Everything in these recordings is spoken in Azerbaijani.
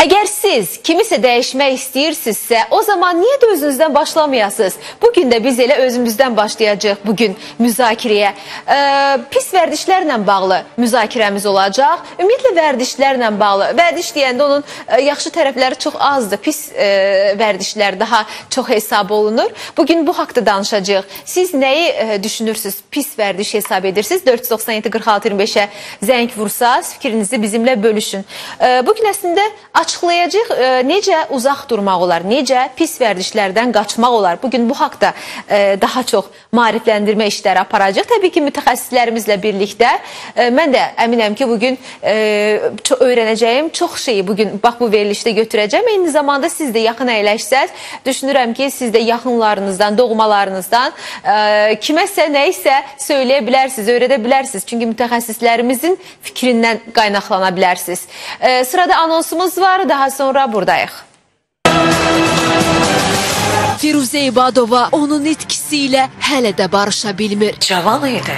Əgər siz kimisə dəyişmək istəyirsinizsə, o zaman niyə də özünüzdən başlamayasınız? Bu gün də biz elə özümüzdən başlayacağıq bu gün müzakirəyə. E, pis vərdişlərlə bağlı müzakirəmiz olacaq. Ümumiyyətlə vərdişlərlə bağlı. Vərdiş deyəndə onun e, yaxşı tərəfləri çox azdır. Pis e, vərdişlər daha çox hesab olunur. Bu gün bu haqqda danışacağıq. Siz nəyi e, düşünürsüz? Pis vərdiş hesab edirsiniz? 497 46 25-ə zəng vursaz, fikrinizi bizimlə bölüşün. E, bu gün əslində açıqlayacağıq e, necə uzaq durmaq olar, necə pis vərdişlərdən qaçmaq olar. Bu gün bu haqqda e, daha çox maarifləndirmə işləri aparacağıq. Təbii ki, mütəxəssislərimizlə birlikdə e, mən də əminəm ki, bu gün e, ço öyrənəcəyim çox şeyi bu gün bax bu verilişdə götürəcəm. Eyni zamanda siz də yaxın əyləşsəz, düşünürəm ki, siz də yaxınlarınızdan, doğmalarınızdan e, kiməsə nə isə söyləyə bilərsiniz, öyrədə bilərsiniz. Çünki mütəxəssislərimizin fikrindən qaynaqlana bilərsiniz. E, sırada anonsumuz var, daha sonra buradayıq. Firuzə İbadova onun itkisi ilə hələ də barışa bilmir. Cavan idi.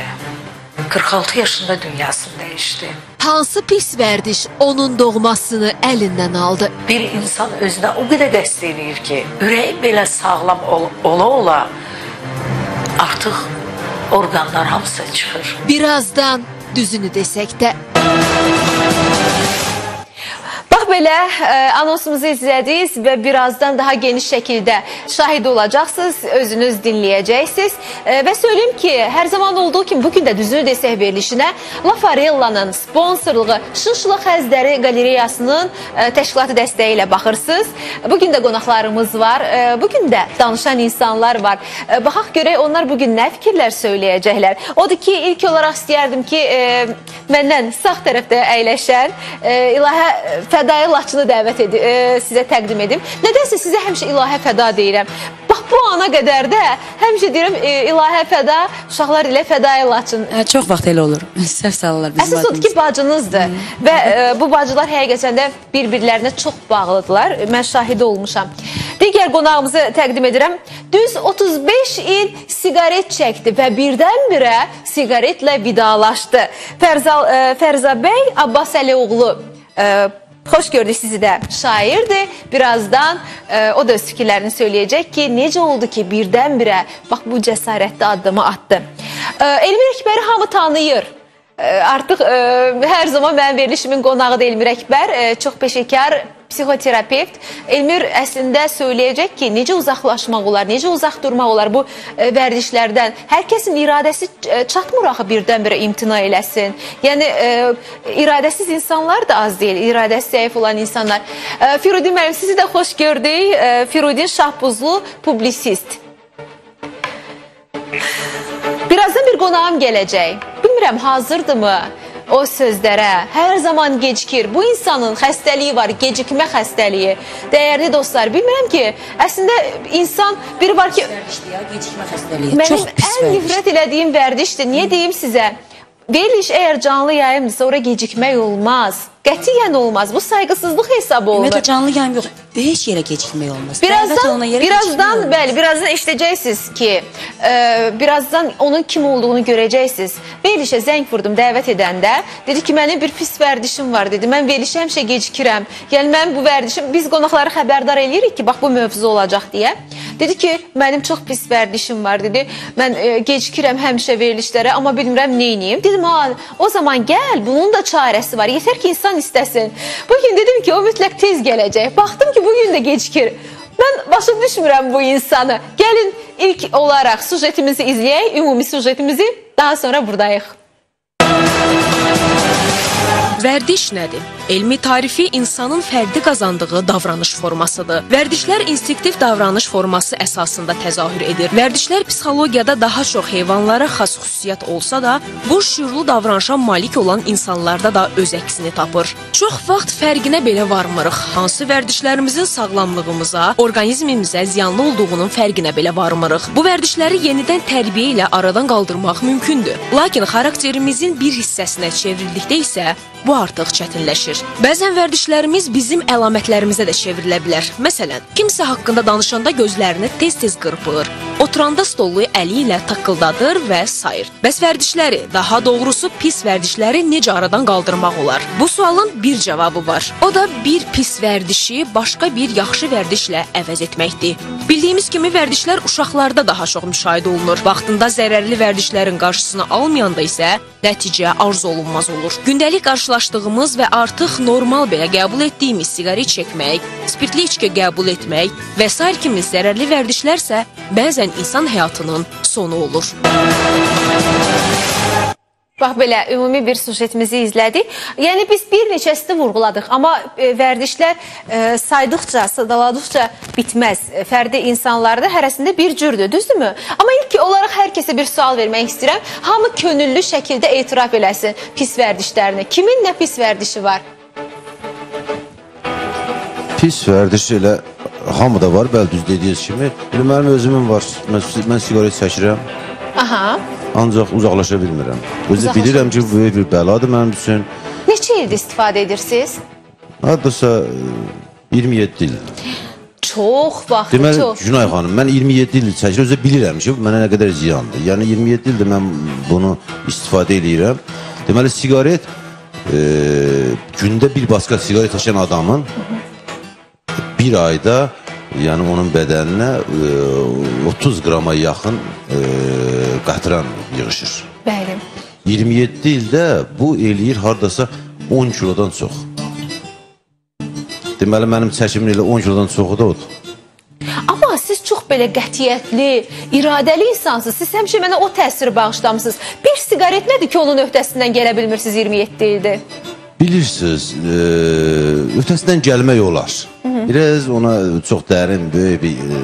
46 yaşında dünyasını dəyişdi. Hansı pis vərdiş onun doğmasını əlindən aldı? Bir insan özünə o qədər dəstəkləyir ki, ürəyi belə sağlam ol ola ola artıq orqanlar hamısı çıxır. Birazdan düzünü desək də Bax belə e, anonsumuzu izlədiniz və birazdan daha geniş şəkildə şahid olacaqsınız, özünüz dinləyəcəksiniz. E, və söyləyim ki, hər zaman olduğu kimi bu gün də düzünü desək verilişinə La Farellanın sponsorluğu Şınşıla Xəzdəri qalereyasının e, təşkilatı dəstəyi ilə baxırsınız. Bu gün də qonaqlarımız var. E, bu gün də danışan insanlar var. E, baxaq görək onlar bu gün nə fikirlər söyləyəcəklər. Odur ki, ilk olaraq istəyərdim ki, e, məndən sağ tərəfdə əyləşən e, İlahə Fədaya Laçını dəvət edi, e, sizə təqdim edim. Nədənsə sizə həmişə İlahə Fəda deyirəm. Bax bu ana qədər də həmişə deyirəm e, İlahə Fəda, uşaqlar ilə Fədaya Laçın. Hə, çox vaxt elə olur. Səhv salırlar bizim Əsas odur ki, bacınızdır və e, bu bacılar həqiqətən də bir-birlərinə çox bağlıdırlar. Mən şahidi olmuşam. Digər qonağımızı təqdim edirəm. Düz 35 il siqaret çəkdi və birdən-birə siqaretlə vidalaşdı. Fərzal e, Fərza bəy Abbas Əlioğlu Xoş gördük sizi də. Şairdir. Birazdan e, o da öz fikirlərini söyləyəcək ki, necə oldu ki, birdən-birə bax bu cəsarətli addımı atdı. E, Elmir Əkbəri hamı tanıyır. Artıq e, hər zaman mənim verilişimin qonağıdır Elmir Əkbər. E, çox peşəkar psixoterapevt Elmir əslində söyləyəcək ki, necə uzaqlaşmaq olar, necə uzaq durmaq olar bu e, vərdişlərdən. Hər kəsin iradəsi çatmır axı birdən-birə imtina eləsin. Yəni e, iradəsiz insanlar da az deyil, iradəsi zəif olan insanlar. E, Firudin müəllim sizi də xoş gördük. E, Firudin Şahbuzlu publisist. Birazdan bir qonağım gələcək. Bilmirəm hazırdırmı? o sözlərə hər zaman gecikir. Bu insanın xəstəliyi var, gecikmə xəstəliyi. Dəyərli dostlar, bilmirəm ki, əslində insan bir var ki, gecikmə xəstəliyi. mənim ən nifrət elədiyim vərdişdir. Niyə deyim sizə? Veriliş əgər canlı yayımdırsa, ora gecikmək olmaz. Qətiyyən olmaz. Bu sayğısızlıq hesab olunur. Ümumiyyətlə canlı yayım yox. Heç yerə gecikmək olmaz. Birazdan, yerə birazdan bəli, birazdan eşidəcəksiniz ki, e, birazdan onun kim olduğunu görəcəksiniz. Verilişə zəng vurdum dəvət edəndə. Dedi ki, mənim bir pis vərdişim var dedi. Mən verilişə həmişə gecikirəm. Yəni mənim bu vərdişim biz qonaqları xəbərdar eləyirik ki, bax bu mövzu olacaq deyə. Dedi ki, mənim çox pis vərdişim var dedi. Mən e, gecikirəm həmişə verilişlərə, amma bilmirəm nə edeyim. Dedim, ha, o zaman gəl, bunun da çarəsi var. Yetər ki, insan istəsin. Bu gün dedim ki, o mütləq tez gələcək. Baxdım ki, bu gün də gecikir. Mən başa düşmürəm bu insanı. Gəlin ilk olaraq sujetimizi izləyək, ümumi sujetimizi. Daha sonra buradayıq. Vərdiş nədir? Elmi tarifi insanın fərdi qazandığı davranış formasıdır. Vərdişlər instinktiv davranış forması əsasında təzahür edir. Vərdişlər psixologiyada daha çox heyvanlara xas xüsusiyyət olsa da, bu şüurlu davranışa malik olan insanlarda da öz əksini tapır. Çox vaxt fərqinə belə varmırıq. Hansı vərdişlərimizin sağlamlığımıza, orqanizmimizə ziyanlı olduğunun fərqinə belə varmırıq. Bu vərdişləri yenidən tərbiyə ilə aradan qaldırmaq mümkündür. Lakin xarakterimizin bir hissəsinə çevrildikdə isə bu artıq çətinləşir. Bəzən vərdişlərimiz bizim əlamətlərimizə də çevrilə bilər. Məsələn, kimsə haqqında danışanda gözlərini tez-tez qırpır. Oturanda stolu əli ilə taqqıldadır və sayır. Bəs vərdişləri, daha doğrusu pis vərdişləri necə aradan qaldırmaq olar? Bu sualın bir cavabı var. O da bir pis vərdişi başqa bir yaxşı vərdişlə əvəz etməkdir. Bildiyimiz kimi vərdişlər uşaqlarda daha çox müşahidə olunur. Vaxtında zərərli vərdişlərin qarşısını almayanda isə nəticə arzu olunmaz olur. Gündəlik qarşılaşdığımız və artıq normal belə qəbul etdiyimiz siqaret çəkmək, spirtli içki qəbul etmək və sair kimi zərərli vərdişlərsə bəzən insan həyatının sonu olur. Bax belə ümumi bir sujetimizi izlədik. Yəni biz bir neçəsini vurğuladıq, amma e, vərdişlər e, saydıqca, sadaladıqca bitməz. E, Fərdi insanlarda hərəsində bir cürdür, düzdürmü? Amma ilk olaraq hər kəsə bir sual vermək istəyirəm. Hamı könüllü şəkildə etiraf eləsin pis vərdişlərini. Kimin nə pis vərdişi var? Pis vərdiş elə hamıda var, bəli düz dediyiniz kimi. Mənim özümün var. Mən, mən siqaret çəkirəm, Aha. ancaq uzaqlaşa bilmirəm. Özü Uzaqlaşa bilirəm ki, bu böyük bir bəladır mənim üçün. Neçə ildir istifadə edirsiniz? Hardasa e, 27 il. Çox vaxt, Deməli, çox. Günay xanım, mən 27 il çəkir, özü bilirəm ki, bu mənə nə qədər ziyandır. Yəni 27 ildir mən bunu istifadə edirəm. Deməli, siqaret e, gündə bir baska siqaret çəkən adamın bir ayda yəni onun bədəninə e, 30 qrama yaxın e, qatran yığışır. Bəli. 27 ildə bu eləyir hardasa 10 kilodan çox. Deməli mənim çəkimin elə 10 kilodan çoxu da odur. Amma siz çox belə qətiyyətli, iradəli insansınız. Siz həmişə mənə o təsiri bağışlamısınız. Bir siqaret nədir ki, onun öhdəsindən gələ bilmirsiniz 27 ildir? Bilirsiniz, e, öhdəsindən gəlmək olar. Biraz ona çox dərin, böyük bir e,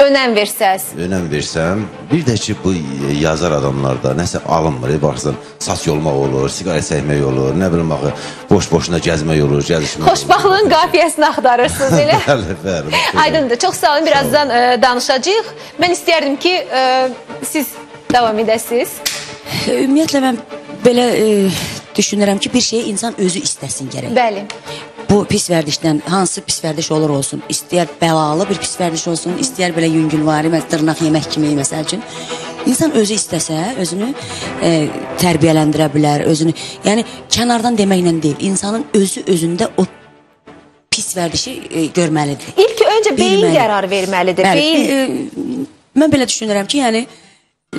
Önəm versəz. önəm versəm, bir də ki bu yazar adamlarda nəsə alınmır, e, baxırsan, saç yolmaq olur, siqaret çəkmək olur, nə bilim axı, boş-boşuna gəzmək olur, gəzişmək olur. Xoşbaxtlığın qafiyəsini axtarırsınız elə. Bəli, bəli. Aydındır. Çox sağ olun. Birazdan e, danışacağıq. Mən istərdim ki, e, siz davam edəsiniz. Ümumiyyətlə mən belə e, düşünürəm ki, bir şeyi insan özü istəsin gərək. Bəli. Bu pis vərdişdən hansı pis vərdiş olur olsun, istəyər bəlalı bir pis vərdiş olsun, istəyər belə yüngülvari, dırnaq yemək kimi məsəl üçün. İnsan özü istəsə, özünü e, tərbiyələndirə bilər, özünü, yəni kənardan deməklə deyil, insanın özü özündə o pis vərdişi e, görməlidir. İlk öncə beyin Bilməli. qərar verməlidir. Bəli, Beyin e, mən belə düşünürəm ki, yəni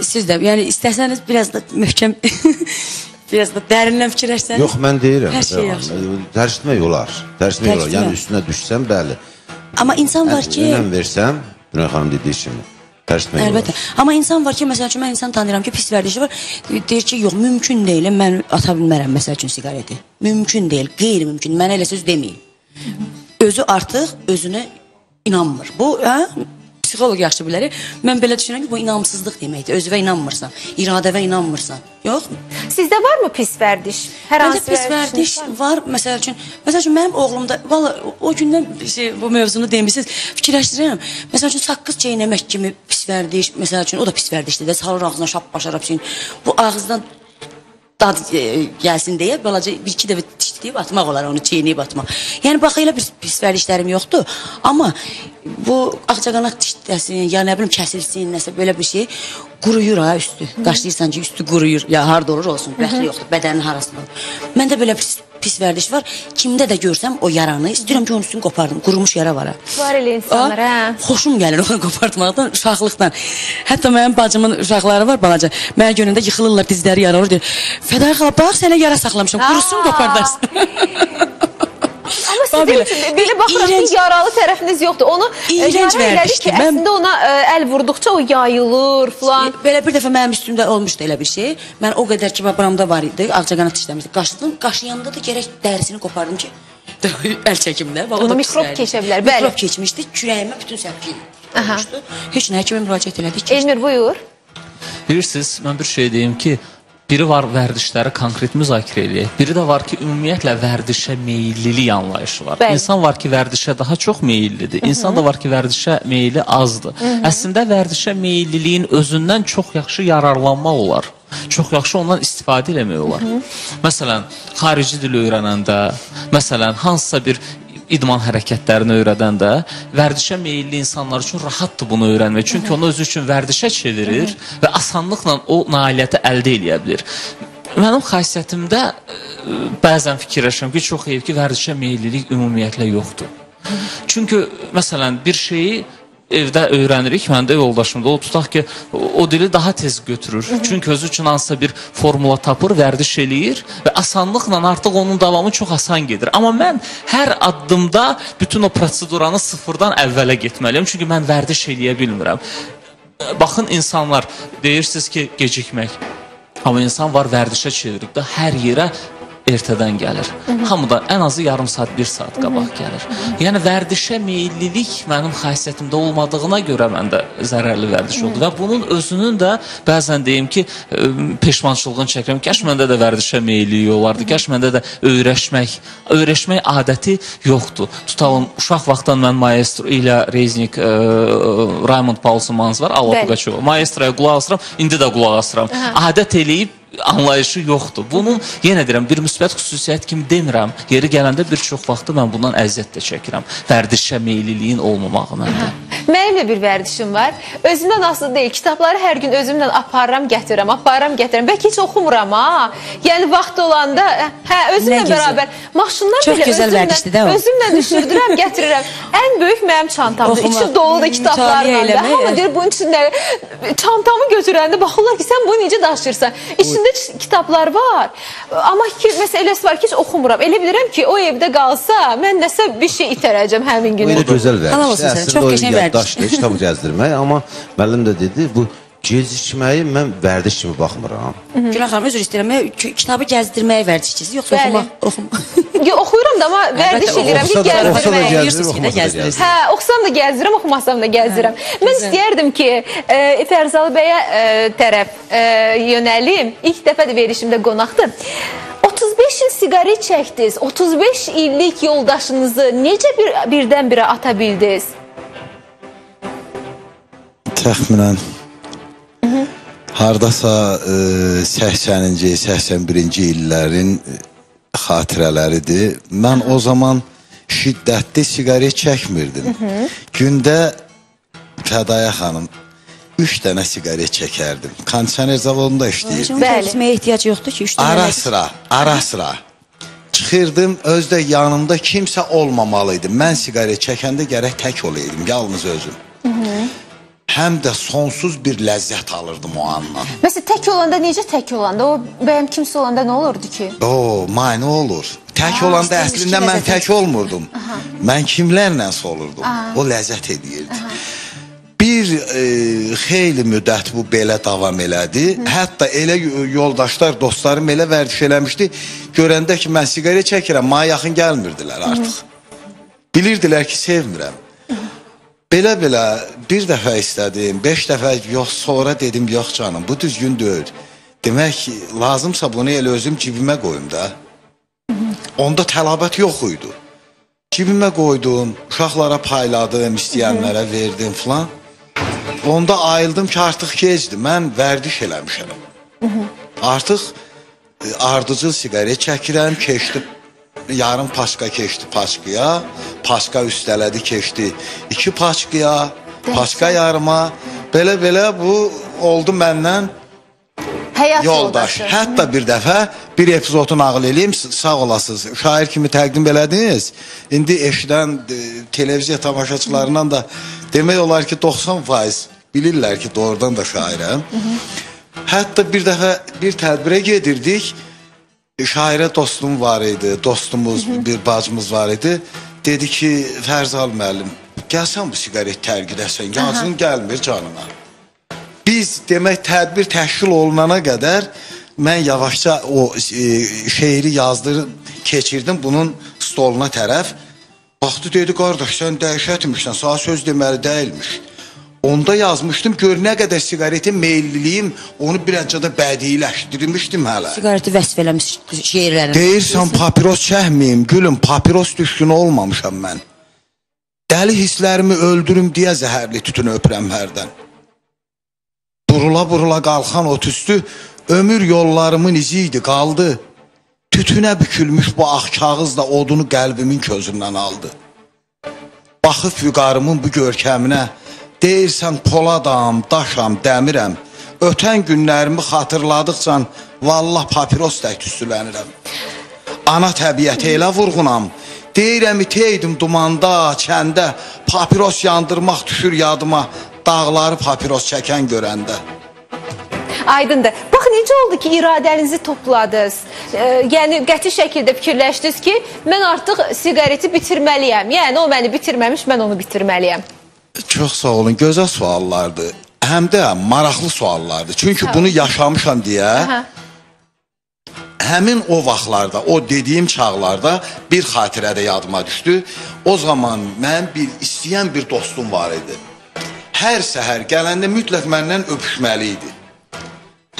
siz də, yəni istəsəniz biraz da möhkəm biraz da dərindən fikirləşsəniz. Yox, mən deyirəm. Hər şey yaxşı. Tərişmək olar. Tərişmək olar. Yəni üstünə düşsəm, bəli. Amma insan var ki, Önəm versəm, Günay xanım dediyi kimi. Tərişmək Əlbəttə. olar. Amma insan var ki, məsəl üçün mən insan tanıyıram ki, pis vərdişi var. Deyir ki, yox, mümkün deyil. Mən ata bilmərəm məsəl üçün siqareti. Mümkün deyil, qeyri-mümkün. Mənə elə söz deməyin. Özü artıq özünə inanmır. Bu, hə? Psixoloq yaxşı bilər. Mən belə düşünürəm ki, bu inamsızlıq deməkdir. Özünə inanmırsan, iradəvə inanmırsan. Yoxmu? sizdə varmı pis vərdiş? Hər hansı pis vərdiş var. Məsəl üçün, məsəl üçün mənim oğlumda valla o gündən şey, bu mövzunu demisiniz, fikirləşdirirəm. Məsəl üçün saqqız çeynəmək kimi pis vərdiş, məsəl üçün o da pis vərdişdir də, salır ağzına şap başarab şeyin. Bu ağızdan dad e, gəlsin deyə balaca bir iki dəfə dişləyib atmaq olar onu çeynəyib atmaq. Yəni bax elə bir pis vərdişlərim yoxdur, amma bu ağcaqanad dişləsin, ya nə bilim kəsilsin, nəsə belə bir şey quruyur ha üstü. Qaşlayırsan ki, üstü quruyur. Ya harda olur olsun, bəxtli yoxdur, bədənin harasında. Məndə belə pis, pis vərdiş var. Kimdə də görsəm o yaranı, istəyirəm ki, onun üstünü qopardım. Qurumuş yara var ha. Var elə insanlar, Aa, hə. Xoşum gəlir onu qopartmaqdan, uşaqlıqdan. Hətta mənim bacımın uşaqları var balaca. Mənə görəndə yıxılırlar, dizləri yaralır deyir. Fəday xala bax sənə yara saxlamışam. Qurusun qopardarsın. Amma sizin belə. üçün belə baxıram İyrənc- ki, yaralı tərəfiniz yoxdur. Onu elədi vərdişdir. ki, Mən- əslində ona e, əl vurduqca o yayılır falan. Belə bir dəfə mənim üstümdə olmuşdu elə bir şey. Mən o qədər ki, buramda var idi, ağcaqanad dişləmişdi. Qaşıdım, qaşıyanda da gərək dərisini qopardım ki, əl çəkimdə. Bax, o Ona pis keçə bilər, bəli. Mikrob keçmişdi, kürəyimə bütün səpki Aha. olmuşdu. Heç nə həkimə müraciət elədik Elmir buyur. Bilirsiniz, mən bir şey deyim ki, biri var vərdişləri konkret müzakirə eləyək. Biri də var ki, ümumiyyətlə vərdişə meyillilik anlayışı var. Bəli. İnsan var ki, vərdişə daha çox meyillidir. İnsan da var ki, vərdişə meyili azdır. Əslində vərdişə meyilliliyin özündən çox yaxşı yararlanmaq olar. Çox yaxşı ondan istifadə eləmək olar. Məsələn, xarici dil öyrənəndə, məsələn, hansısa bir idman hərəkətlərini öyrədəndə vərdişə meylli insanlar üçün rahatdır bunu öyrənmək. Çünki onu özü üçün vərdişə çevirir və asanlıqla o nailiyyəti əldə edə bilər. Mənim xasiyyətimdə ə, bəzən fikirləşirəm ki, çox heyf ki, vərdişə meyllilik ümumiyyətlə yoxdur. Çünki məsələn bir şeyi evdə öyrənirik. Mən də yoldaşım da o tutaq ki, o, o dili daha tez götürür. Çünki özü üçün hansısa bir formula tapır, vərdiş eləyir və asanlıqla artıq onun davamı çox asan gedir. Amma mən hər addımda bütün o proseduranı sıfırdan əvvələ getməliyəm. Çünki mən vərdiş eləyə bilmirəm. Baxın insanlar deyirsiniz ki, gecikmək. Amma insan var vərdişə çevirib də hər yerə ertədən gəlir. Hamı da ən azı yarım saat, 1 saat qabaq gəlir. Yəni vərdişə meyllilik mənim xasiyyətimdə olmadığına görə məndə zərərli vərdiş oldu və bunun özünün də bəzən deyim ki, ə, peşmançılığını çəkirəm. Kaş məndə də vərdişə meyllilik olardı. Kaş məndə də öyrəşmək, öyrəşmək adəti yoxdur. Tutalım uşaq vaxtdan mən maestro ilə Reznik, ə, Raymond Paulsonmans var, Allah Bəli. Pugaçova. Maestroya qulaq asıram, indi də qulaq asıram. Adət eləyib anlayışı yoxdur. Bunun yenə deyirəm bir müsbət xüsusiyyət kimi demirəm. Yeri gələndə bir çox vaxtı mən bundan əziyyət də çəkirəm. Vərdişə meyliliyin olmamağı məndə. Mənim də bir vərdişim var. Özümdən asılı deyil. Kitabları hər gün özümlə aparıram, gətirirəm, aparıram, gətirirəm. Bəlkə heç oxumuram ha. Yəni vaxt olanda hə özümlə Nə gözəl. bərabər maşından Çox belə gözəl özümlə, vərdişdir də o. özümlə düşürdürəm, gətirirəm. Ən böyük mənim çantamdır. İçi kitablarla. da. eləmək, Hamı deyir bunun içində çantamı götürəndə baxırlar ki, sən bunu necə daşıyırsan? İçində ç- kitablar var. Amma ki məsələsi var ki, heç oxumuram. Elə bilirəm ki, o evdə qalsa mən nəsə bir şey itərəcəm həmin Bu gün. elə gözəl Halal olsun vərdiş. sənə, çox qəşəng vərdiş. Daşdır, kitab gəzdirmək, amma müəllim də dedi, bu gecikməyi mən vərdiş kimi baxmıram. Günah xanım özür istəyirəm. Mən ki- kitabı gəzdirməyə vərdişçisiz, yoxsa Bəli. oxumaq, oxumaq. Yo, oxuyuram da amma vərdiş edirəm ki, Oxusa da, oxusa da gəzdirmək. gəzdirir, Bilirsiniz ki, nə oxumasa da gəzdirir. gəzdirir. Hə, oxusam da gəzdirəm, oxumasam da gəzdirəm. Mən istəyərdim ki, e, Fərzal bəyə e, tərəf e, yönəlim. İlk dəfə də verişimdə qonaqdır. 35 il siqaret çəkdiniz. 35 illik yoldaşınızı necə bir birdən-birə ata bildiniz? Təxminən hardasa e, 80-ci, 81-ci illərin e, xatirələridir. Mən o zaman şiddətli siqaret çəkmirdim. Gündə Fədaya xanım 3 dənə siqaret çəkərdim. Kondisioner zavodunda işləyirdim. Bəli. Bəli. ehtiyac yoxdur ki, 3 dənə. Ara sıra, ara sıra. Çıxırdım, özdə yanımda kimsə olmamalı idi. Mən siqaret çəkəndə gərək tək olaydım, yalnız özüm. Həm də sonsuz bir ləzzət alırdım o andan. Məsələn, tək olanda necə tək olanda? O bəyəm kimsə olanda nə olurdu ki? O, mane olur. Tək olanda istəyirmiş əslində mən ləzzət tək olmurdum. Mən kimlərlə olurdum. O ləzzət edirdi. Bir e, xeyli müddət bu belə davam elədi. Hətta elə yoldaşlar, dostlarım elə vərdiş eləmişdi. Görəndə ki, mən siqaret çəkirəm, mənə yaxın gəlmirdilər artıq. Bilirdilər ki, sevmirəm. Belə-belə bir dəfə istədim, beş dəfə yox, sonra dedim, yox canım, bu düzgün deyil. Demək, lazımsa bunu elə özüm cibimə qoyum da. Onda tələbət yox idi. Cibimə qoydum, uşaqlara payladım, istəyənlərə verdim filan. Onda ayıldım ki, artıq gecdir. Mən vərdiş eləmişəm. Artıq e, ardıcıl siqaret çəkirəm, keçdi yarım paçka keçdi paçkaya, paçka üstələdi keçdi iki paçkaya, paçka yarıma. Belə-belə bu oldu məndən Həyat yoldaş. yoldaşı. Hətta bir dəfə bir epizodu nağıl eləyim, sağ olasınız. Şair kimi təqdim elədiniz. İndi eşidən e, televiziya tamaşaçılarından da demək olar ki 90% bilirlər ki doğrudan da şairəm. Hətta bir dəfə bir tədbirə gedirdik. Şairə dostum var idi, dostumuz, bir bacımız var idi. Dedi ki, Fərzal müəllim, gəlsən bu siqaret tərgidəsən, yazın gəlmir canına. Biz demək tədbir təşkil olunana qədər mən yavaşca o e, şeiri yazdırıb keçirdim bunun stoluna tərəf. Baxdı dedi qardaş sən dəhşətmişsən, sağ söz deməli deyilmiş. Onda yazmışdım gör nə qədər siqaretin meylliliyim onu bir əncədə bədiləşdirmişdim hələ. Siqareti vəsf eləmiş şeirlərini. Deyirsən papiros çəkməyim, gülüm, papiros düşkünü olmamışam mən. Dəli hisslərimi öldürüm deyə zəhərli tütün öpürəm hərdən. Burula burula qalxan ot üstü ömür yollarımın izi idi, qaldı. Tütünə bükülmüş bu ağ kağız da odunu qəlbimin közündən aldı. Baxıb vüqarımın bu görkəminə, deyirsən poladam, daşam, dəmirəm. Ötən günlərimi xatırladıqca vallah papiros tək tüstülənirəm. Ana təbiətə elə vurğunam. Deyirəm itəydim dumanda, kəndə, papiros yandırmaq düşür yadıma, dağları papiros çəkən görəndə. Aydındır. Bax necə oldu ki, iradənizi topladınız? E, yəni qəti şəkildə fikirləşdiniz ki, mən artıq siqareti bitirməliyəm. Yəni o məni bitirməmiş, mən onu bitirməliyəm. Çox sağ olun, gözəl suallardır. Həm də maraqlı suallardır. Çünki bunu yaşamışam deyə Hə. həmin o vaxtlarda, o dediyim çağlarda bir xatirə də yadıma düşdü. O zaman mən bir istəyən bir dostum var idi. Hər səhər gələndə mütləq məndən öpüşməli idi.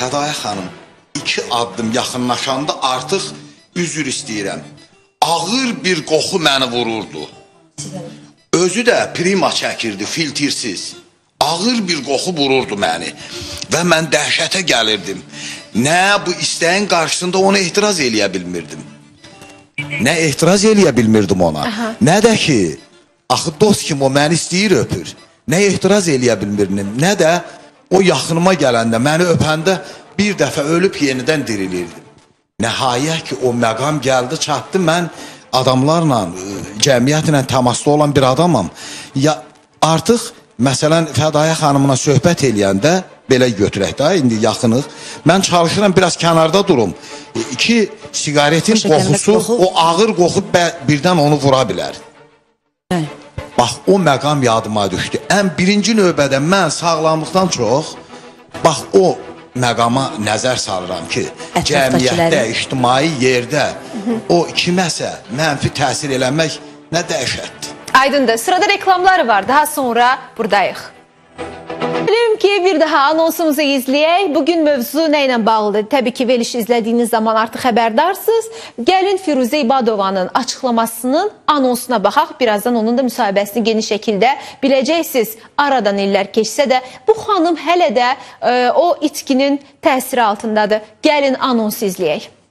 Hədaya xanım, iki addım yaxınlaşanda artıq üzr istəyirəm. Ağır bir qoxu məni vururdu. Özü də prima çəkirdi, filtrsiz. Ağır bir qoxu vururdu məni və mən dəhşətə gəlirdim. Nə bu istəyin qarşısında ona etiraz eləyə bilmirdim. Nə etiraz eləyə bilmirdim ona. Nə də ki, axı dost kimi o məni istəyir öpür. Nə etiraz eləyə bilmirdim, nə də o yaxınıma gələndə, məni öpəndə bir dəfə ölüb yenidən dirilirdim. Nəhayət ki, o məqam gəldi, çatdı. Mən adamlarla, e, cəmiyyətlə təmasda olan bir adamam. Ya artıq məsələn Fədaya xanımla söhbət eləyəndə belə götürək də, indi yaxınıq. Mən çalışıram biraz kənarda durum. E, İki siqaretin qoxusu, qoxu- o ağır qoxu birdən onu vura bilər. Bəli. Bax o məqam yadıma düşdü. Ən birinci növbədə mən sağlamlıqdan çox bax o məqama nəzər salıram ki, Ətrafdakıları. cəmiyyətdə, ictimai yerdə o kiməsə mənfi təsir eləmək nə dəhşətdir. Aydındır. Sırada reklamlar var. Daha sonra buradayıq. Bilim ki, bir daha anonsumuzu izləyək. Bugün mövzu nə ilə bağlıdır? Təbii ki, veriliş izlədiyiniz zaman artıq xəbərdarsınız. Gəlin Firuzə İbadovanın açıqlamasının anonsuna baxaq. Birazdan onun da müsahibəsini geniş şəkildə biləcəksiniz. Aradan illər keçsə də bu xanım hələ də e, o itkinin təsiri altındadır. Gəlin anonsu izləyək.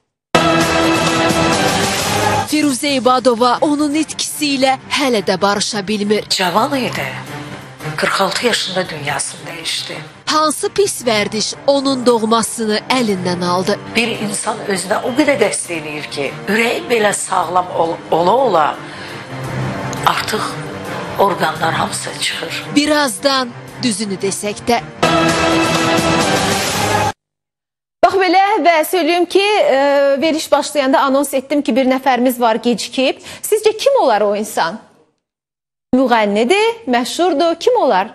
Firuzə İbadova onun itkisi ilə hələ də barışa bilmir. Cavan idi. 46 yaşında dünyasını dəyişdi. Hansı pis vərdiş onun doğmasını əlindən aldı? Bir insan özünə o qədər dəstəkləyir ki, ürəyi belə sağlam ol ola-ola artıq orqanlar hamısı çıxır. Birazdan düzünü desək də Bax belə və söyləyim ki, e, veriş başlayanda anons etdim ki, bir nəfərimiz var gecikib. Sizcə kim olar o insan? Müğənnidir, məşhurdur, kim olar?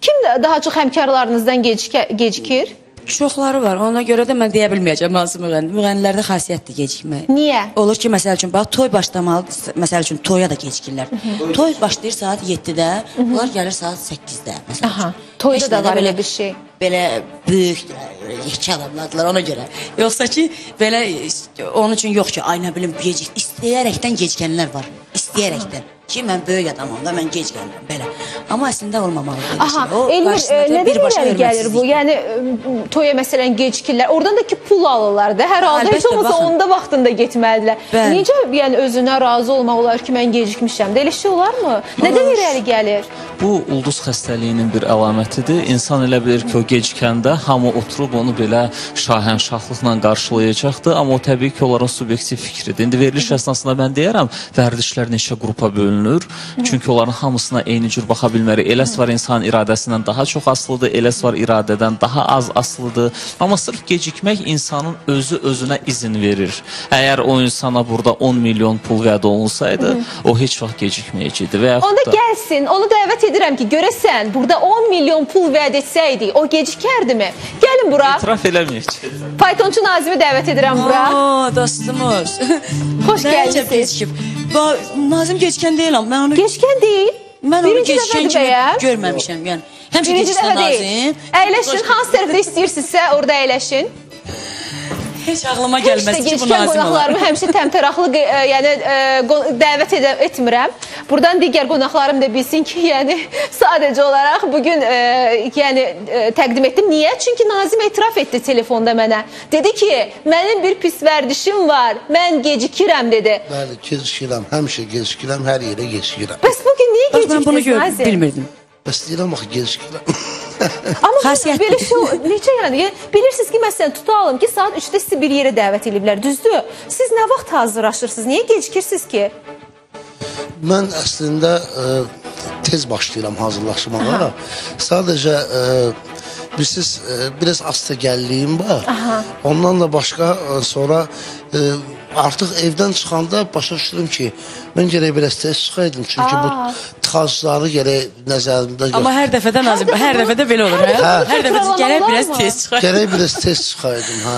Kim daha çox həmkarlarınızdan gecikə, gecikir? Çoxları var. Ona görə də mən deyə bilməyəcəm hansı müğənni. Müğənnilərdə xasiyyətdir gecikmək. Niyə? Olur ki, məsəl üçün bax toy başlamalı, məsəl üçün toya da gecikirlər. Toy başlayır saat 7-də, bunlar gəlir saat 8-də məsəl Aha, toyda da var belə elə bir şey. Belə böyükdülər, belə yekə adamlardılar ona görə. Yoxsa ki, belə onun üçün yox ki, ay nə bilim gecik istəyərəkdən gecikənlər var. İstəyərəkdən. Ki mən böyük adamam da mən gec gəlirəm belə. Amma əslində olmamalıdır. Aha. O Elmir, e, nədən irəli gəlir bu? Yəni toya məsələn gecikirlər. Oradan da ki pul alırlar da. Hər halda heç olmasa baxın. onda vaxtında getməlidirlər. Bəli. Necə yəni özünə razı olmaq olar ki, mən gecikmişəm? Də elə şey olarmı? Nədən irəli gəlir? Bu ulduz xəstəliyinin bir əlamətidir. İnsan elə bilir ki, o gecikəndə hamı oturub onu belə şahənşahlıqla qarşılayacaqdır, amma o təbii ki, onların subyektiv fikridir. İndi veriliş əsnasında mən deyərəm, vərdişlər neçə qrupa bölünür. Çünki onların hamısına eyni cür baxa bilmərik. Eləs var insan iradəsindən daha çox asılıdır, eləs var iradədən daha az asılıdır. Amma sırf gecikmək insanın özü özünə izin verir. Əgər o insana burada 10 milyon pul vəd olunsaydı, o heç vaxt gecikməyəcəkdi və Onda da gəlsin, onu dəvət edirəm ki, görəsən, burada 10 milyon pul vəd etsəydik, o gecikərdimi? Gəlin bura. etiraf eləməyək. Faytonçu Nazimi dəvət edirəm bura. Aa, dostumuz. Xoş gəldiniz. əcəb gecikib. Va, Nazım gecikən deyiləm. Mən onu Gecikən deyil. mən onu Birinci dəfədir kimi bəyəm. görməmişəm. Yəni həmişə Birinci deyil. Nazım. Əyləşin, hansı tərəfdə istəyirsinizsə orada əyləşin. Heç ağlıma gəlməz ki, bu Nazim qonaqlarımı həmişə təmtəraqlı e, yəni e, dəvət edə, etmirəm. Buradan digər qonaqlarım da bilsin ki, yəni sadəcə olaraq bu gün e, yəni təqdim etdim. Niyə? Çünki Nazim etiraf etdi telefonda mənə. Dedi ki, mənim bir pis vərdişim var. Mən gecikirəm dedi. Bəli, gecikirəm, həmişə gecikirəm, hər yerə gecikirəm. Bəs bu gün niyə Bax mən bunu gecikdiniz gör Nazim? bilmirdim. Bəs deyirəm axı gecikirəm. Amma Xasiyyətli. belə şey necə yəni? Bilirsiniz ki, məsələn tutalım ki, saat 3-də sizi bir yerə dəvət ediblər, düzdür? Siz nə vaxt hazırlaşırsınız? Niyə gecikirsiniz ki? Mən əslində ə, tez başlayıram hazırlaşmağa. Sadəcə ə, bilirsiniz, ə, biraz asta gəlliyim var. Aha. Ondan da başqa ə, sonra ə, artıq evdən çıxanda başa düşdüm ki, mən gərək biraz tez çıxaydım çünki Aa. bu tıxacları gərək nəzərimdə Amma hər dəfədə dəfə hər dəfədə belə olur, hə? hər dəfə Hər dəfə bu gərək biraz tez çıxaq. gərək biraz tez çıxaydım, hə.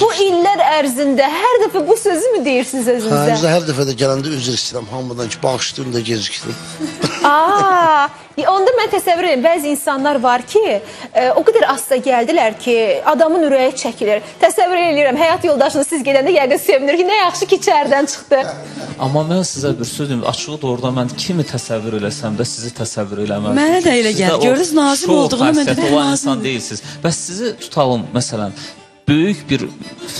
Bu illər ərzində hər dəfə bu sözü mü deyirsiniz Hə, özünüzə? bizə hər dəfə də gələndə üzr istəyirəm hamıdan ki, bağışlayın da gecikdim. Aa, ya onda mən təsəvvür edirəm, bəzi insanlar var ki, e, o qədər asta gəldilər ki, adamın ürəyi çəkilir. Təsəvvür edirəm, həyat yoldaşınız siz gedəndə yəqin sevinir ki, nə yaxşı ki, içəridən çıxdı. Amma mən sizə bir söz deyim, açığı doğrudan mən kimi təsəvvür eləsəm də sizi təsəvvür eləməzdim. Mənə də elə o Gördünüz, Nazim olduğunu mən dedim, olan insan deyilsiniz. Bəs sizi tutalım məsələn böyük bir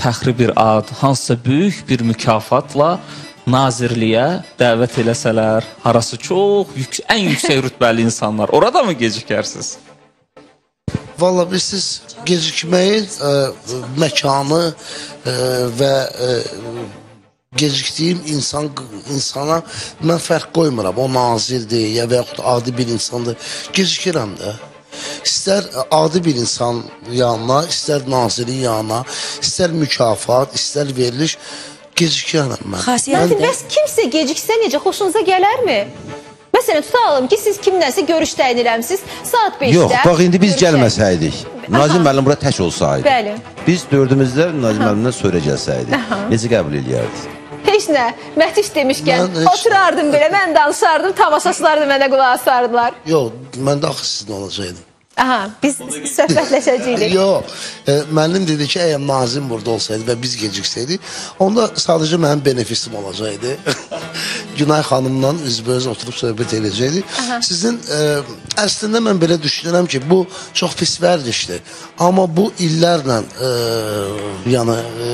fəxri bir ad, hansısa böyük bir mükafatla nazirliyə dəvət eləsələr, harası çox yük ən yüksək rütbəli insanlar, orada mı gecikərsiniz? Valla biz siz gecikməyin ə, məkanı ə, və ə, gecikdiyim insan insana mən fərq qoymuram. O nazirdir ya və yaxud adi bir insandır. Gecikirəm də. İstər adi bir insan yanına, istər nazirin yanına, istər mükafat, istər veriliş gecikirəm mən. Xasiyyət Nazim, bəs kimsə geciksə necə xoşunuza gələrmi? Məsələn, tutalım ki, siz kimdənsə görüş təyin eləmisiniz saat 5-də. Yox, bax indi biz gəlməsəydik. Nazim müəllim bura tək olsaydı. Bəli. Biz dördümüzdə Nazim müəllimdən sonra gəlsəydik. Necə qəbul eləyərdik? Heç nə, Məhdiş demişkən, Mən oturardım belə, mən danışardım, tamaşaçılar da mənə qulaq asardılar. Yox, mən də axı sizin olacaqdım. Aha, biz söhbətləşəcəydik. Yox, e, müəllim dedi ki, əgər Nazim burada olsaydı və biz geciksəydik, onda sadəcə mənim benefisim olacaqdı. Günay xanımla üzbəüz oturub söhbət edəcəkdik. Sizin e, əslində mən belə düşünürəm ki, bu çox pis vərdişdir. Amma bu illərlə e, yəni e,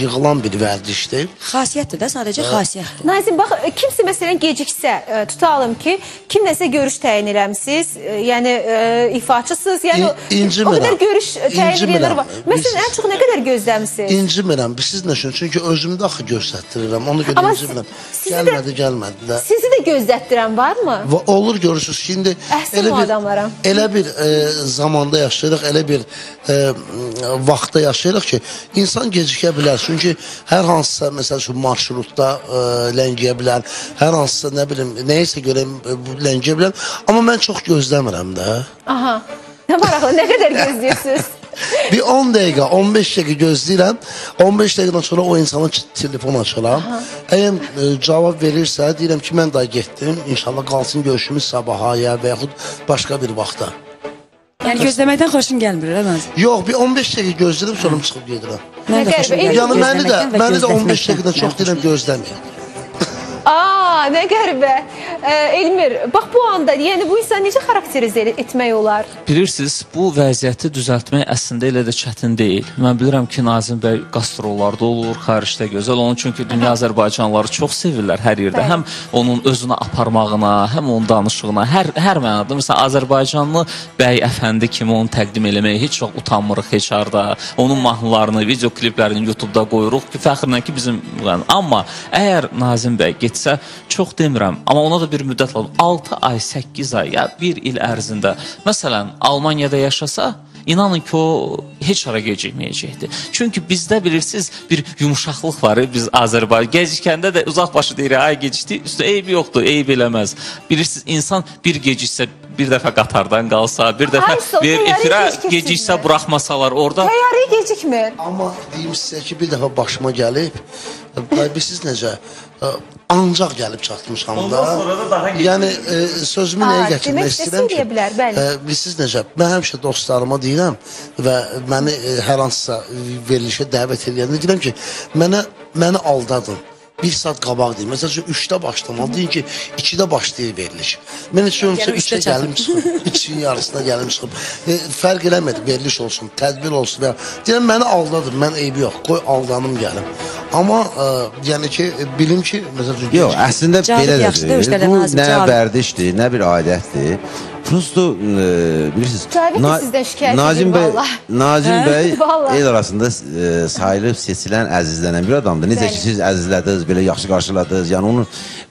yığılan bir vərdişdir. xasiyyətdir də, sadəcə xasiyyətdir. Nazim, bax, kimsə məsələn geciksə, e, tutalım ki, kimləsə görüş təyin eləmisiz, e, yəni e, ifaçısınız, yəni İn- o- qədər görüş təyin edənlər var. Məsələn, ən çox nə qədər gözləmisiniz? İncimirəm. Siz nə üçün? Çünki özümdə axı göstəririrəm. Ona görə incimirəm. Gəlmədi, gəlmədi də. Sizi də gözlətdirən varmı? Və olur görürsüz ki, indi Əhsən o adamlara. elə bir e, zamanda yaşayırıq, elə bir e, vaxtda yaşayırıq ki, insan gecikə bilər. Çünki hər hansısa məsəl üçün marşrutda e, ləngiyə bilər, hər hansısa nə bilim, nəyisə görə e, ləngiyə bilər. Amma mən çox gözləmirəm də. Aha. Nə maraqlı, nə qədər gözləyirsiniz? Bir 10 dəqiqə, 15 dəqiqə gözləyirəm. 15 dəqiqədən sonra o insana telefon açıram. Əgər e, cavab verirsə, deyirəm ki, mən daha getdim. İnşallah qalsın görüşümüz sabaha ya və yaxud başqa bir vaxtda. Yəni gözləməkdən xoşun gəlmir, hə Nazim? Yox, bir 15 dəqiqə gözlədim, sonra çıxıb gedirəm. Mən də xoşum gəlir. Yəni məni də, məni də 15 gözlətməkdən. dəqiqədən çox deyirəm gözləməyin. Aa, nə qəribə. Ə, Elmir, bax bu anda, yəni bu insan necə xarakterizə etmək olar? Bilirsiniz, bu vəziyyəti düzəltmək əslində elə də çətin deyil. Mən bilirəm ki, Nazim bəy qastrollarda olur, xaricdə gözəl. Onun çünki dünya Azərbaycanlıları çox sevirlər hər yerdə. Bəli. Həm onun özünə aparmağına, həm onun danışığına, hər hər mənada. Məsələn, Azərbaycanlı bəy əfəndi kimi onu təqdim eləməyə heç vaxt utanmırıq heç harda. Onun mahnılarını, video kliplərini YouTube-da qoyuruq ki, fəxrlə ki bizim yəni, amma əgər Nazim bəy getsə, çox demirəm, amma ona da bir müddət lazım. 6 ay, 8 ay ya 1 il ərzində məsələn Almaniyada yaşasa İnanın ki, o heç hara gecikməyəcəkdi. Çünki bizdə bilirsiniz bir yumşaqlıq var, biz Azərbaycan gecikəndə də uzaq başı deyirik, ay gecikdi, üstə eyb yoxdur, eyb eləməz. Bilirsiniz, insan bir geciksə, bir dəfə qatardan qalsa, bir dəfə Ay, bir efirə geciksə buraxmasalar orada Təyyarə gecikmir. Amma deyim sizə ki, bir dəfə başıma gəlib, e, bilirsiniz necə? Ancaq gəlib çatmışam da. Yəni e, sözümü nəyə gətirmək istəyirəm deyə bilər, e, bilirsiniz necə? Mən həmişə dostlarıma deyirəm və məni e, hər hansısa verilişə dəvət edəndə deyirəm ki, mənə məni aldadın. Bir saat qabaq deyim. Məsəl üçün 3-də başlamalı. Deyin ki, 2-də başlayır veriliş. Mən heç olmasa Yəni 3-də üçdə çatın. gəlim çıxım. 3-ün yarısına gəlim çıxım. E, fərq eləmədi, veriliş olsun, tədbir olsun. Ya. Deyirəm məni aldadın, mən eybi yox. Qoy aldanım gəlim. Amma e, yəni ki, e, bilim ki, məsəl üçün Yox, əslində belə də deyil. Bu nə vərdişdir, nə bir adətdir. Prosto e, bilirsiniz. Cavit də sizdən şikayət Nazim edir bəy, vallahi. Nazim bəy Vallahi. el arasında e, sayılıb seçilən, əzizlənən bir adamdır. Necə Bəli. ki siz əzizlədiniz, belə yaxşı qarşıladınız. Yəni onun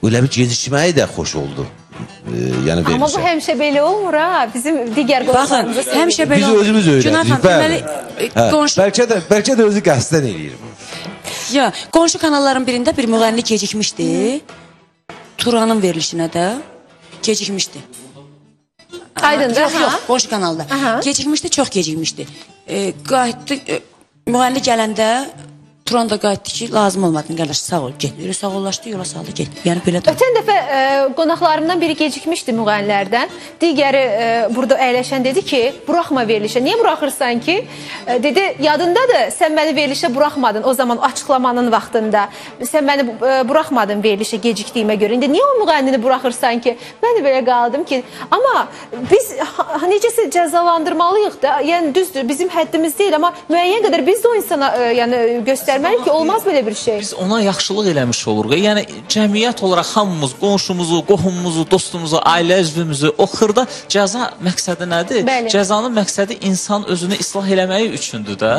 elə bir gecikməyi də xoş oldu. E, yəni Amma bu verilişə. həmişə belə olmur ha. Bizim digər Baxın, qonaqlarımıza həmişə belə Biz olur. özümüz Günay öyrəndik. xanım, deməli, e, Hə, qonşu bəlkə də bəlkə də özü qəsdən eləyir. bunu. Ya, qonşu kanalların birində bir müğənni gecikmişdi. Turanın verilişinə də gecikmişdi. Aydındır, Yox, yox, qonşu kanalda. Aha. Gecikmişdi, çox gecikmişdi. E, qayıtdı, e, müğənni gələndə Turan da qayıtdı ki, lazım olmadın qardaş, sağ ol, get. Elə sağollaşdı, yola saldı, get. Yəni belə də. Ötən dəfə e, qonaqlarımdan biri gecikmişdi müğənnilərdən. Digəri e, burada əyləşən dedi ki, buraxma verilişə. Niyə buraxırsan ki? E, dedi, yadındadır, sən məni verilişə buraxmadın o zaman açıqlamanın vaxtında. Sən məni e, buraxmadın verilişə gecikdiyimə görə. İndi niyə o müğənnini buraxırsan ki? Mən belə qaldım ki, amma biz necəsə cəzalandırmalıyıq da. Yəni düzdür, bizim həddimiz deyil, amma müəyyən qədər biz də o insana e, yəni göstərməliyik ki, olmaz belə bir şey. Biz ona yaxşılıq eləmiş oluruq. Yəni cəmiyyət olaraq hamımız qonşumuzu, qohumumuzu, dostumuzu, ailə üzvümüzü o xırda cəza məqsədi nədir? Bəli. Cəzanın məqsədi insan özünü islah eləməyi üçündür də.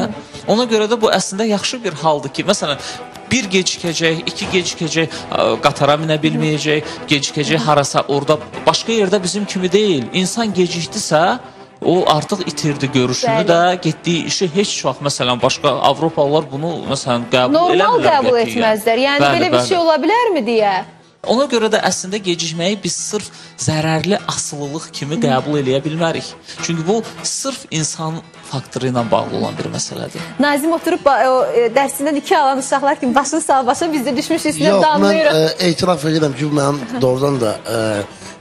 Ona görə də bu əslində yaxşı bir haldır ki, məsələn bir gecikəcək, iki gecikəcək, qatara minə bilməyəcək, gecikəcək harasa orada başqa yerdə bizim kimi deyil. İnsan gecikdisə O artıq itirdi görüşünü Bəli. də, getdiyi işi heç vaxt məsələn başqa Avropalılar bunu məsələn qəbul Normal eləmirlər qəbul qətiyyən. etməzlər. Yəni Bəli, belə bir bəli. şey ola bilərmi deyə. Ona görə də əslində gecikməyi biz sırf zərərli asılılıq kimi qəbul eləyə bilmərik. Çünki bu sırf insan faktoru ilə bağlı olan bir məsələdir. Nazim oturub o e, dərsindən iki alan uşaqlar kimi başını sağ başa biz də düşmüş üstünə Yox, mən damlayırıq. e, etiraf edirəm ki, bu mənim doğrudan da e,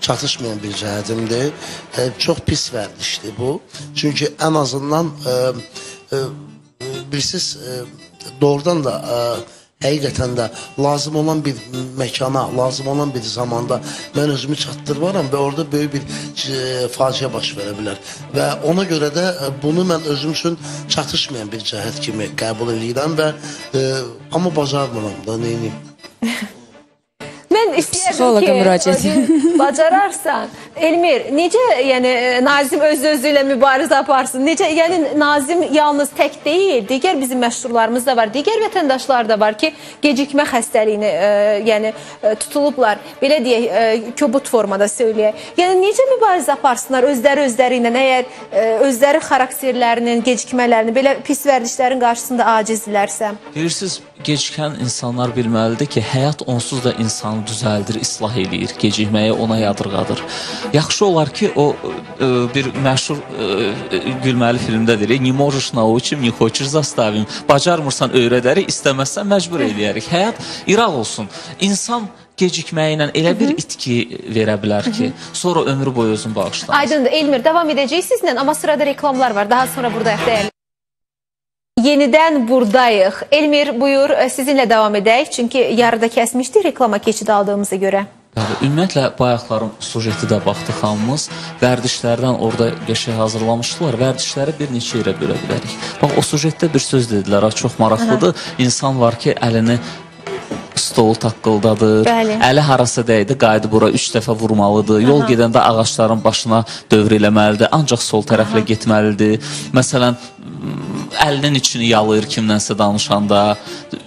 çatışmayan bir cəhətimdir. E, çox pis vərdişdir bu. Çünki ən azından e, e, bilirsiniz, e, doğrudan da e, həqiqətən də lazım olan bir məkana, lazım olan bir zamanda mən özümü çatdırmaram və orada böyük bir e, faciə baş verə bilər. Və ona görə də e, bunu mən özüm üçün çatışmayan bir cəhət kimi qəbul edirəm və e, amma bacarmıram da edeyim. Mən istəyirəm Psixoloqa ki, müraciət. bacararsan. Elmir, necə yəni e, Nazim öz özü ilə mübarizə aparsın? Necə yəni Nazim yalnız tək deyil, digər bizim məşhurlarımız da var, digər vətəndaşlar da var ki, gecikmə xəstəliyini e, yəni e, tutulublar. Belə deyək, e, kobud formada söyləyək. Yəni necə mübarizə aparsınlar özləri özləri ilə, əgər e, özləri xarakterlərinin, gecikmələrini, belə pis vərdişlərin qarşısında acizlərsə? Bilirsiniz, gecikən insanlar bilməlidir ki, həyat onsuz da insanı düzəldir, islah eləyir, gecikməyi ona yadırğadır. Yaxşı olar ki, o e, bir məşhur e, gülməli filmdə deyir, "Не можешь научим, не хочешь заставим." Bacarmırsan öyrədərik, istəməzsən məcbur eləyərik. Həyat iraq olsun. İnsan gecikməyi ilə elə bir itki verə bilər ki, sonra ömrü boyu özünü bağışlamaz. Aydındır. Elmir devam edeceğiz sizinle ama sırada reklamlar var. Daha sonra buradayıq değerli. Yenidən buradayıq. Elmir buyur e, sizinle devam edək. Çünki yarıda kəsmişdik reklama keçid aldığımıza görə. Bəli, ümumiyyətlə bayaqların sujeti də baxdı xanımız. Vərdişlərdən orada qəşəng hazırlamışdılar. Vərdişləri bir neçə yerə bölə bilərik. Bax o sujetdə bir söz dedilər, ha, çox maraqlıdır. İnsan var ki, əlini stolu taqqıldadır. Bəli. Əli harasa dəydi, qayıdıb bura 3 dəfə vurmalıdır. Yol gedəndə ağacların başına dövr eləməlidir. Ancaq sol tərəflə getməlidir. Məsələn, əlinin içini yalayır kimlənsə danışanda.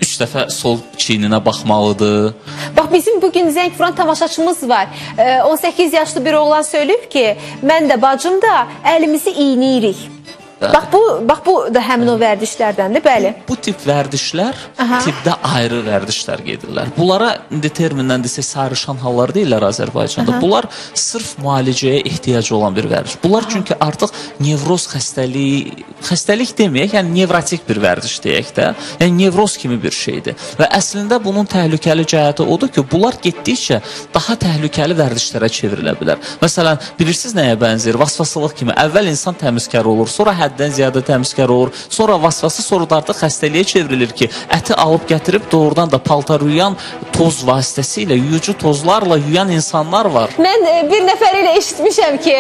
3 dəfə sol çiyninə baxmalıdır. Bax bizim bugün zəng vuran tamaşaçımız var. E, 18 yaşlı bir oğlan söyləyib ki, mən də bacım da əlimizi iyniyirik. Bax bu bax bu da həmin o vərdişlərdəndir, bəli. Bu tip vərdişlər Aha. tibbdə ayrı vərdişlər gedirlər. Bunlara indi termindən desək sarışan hallar deyirlər Azərbaycanda. Bunlar sırf müalicəyə ehtiyac olan bir vərdiş. Bunlar çünki artıq nevroz xəstəliyi, xəstəlik deməyək, yəni nevrotik bir vərdiş deyək də. Yəni nevroz kimi bir şeydir. Və əslində bunun təhlükəli cəhəti odur ki, bunlar getdikcə daha təhlükəli vərdişlərə çevrilə bilər. Məsələn, bilirsiniz nəyə bənzəyir? Vasvasılıq kimi. Əvvəl insan təmizkar olur, sonra həddən ziyadə təmizkar olur, sonra vasvası, sonra da artıq xəstəliyə çevrilir ki, əti alıb gətirib doğrudan da paltar yuyan toz vasitəsilə, yuyucu tozlarla yuyan insanlar var. Mən e, bir nəfər ilə eşitmişəm ki,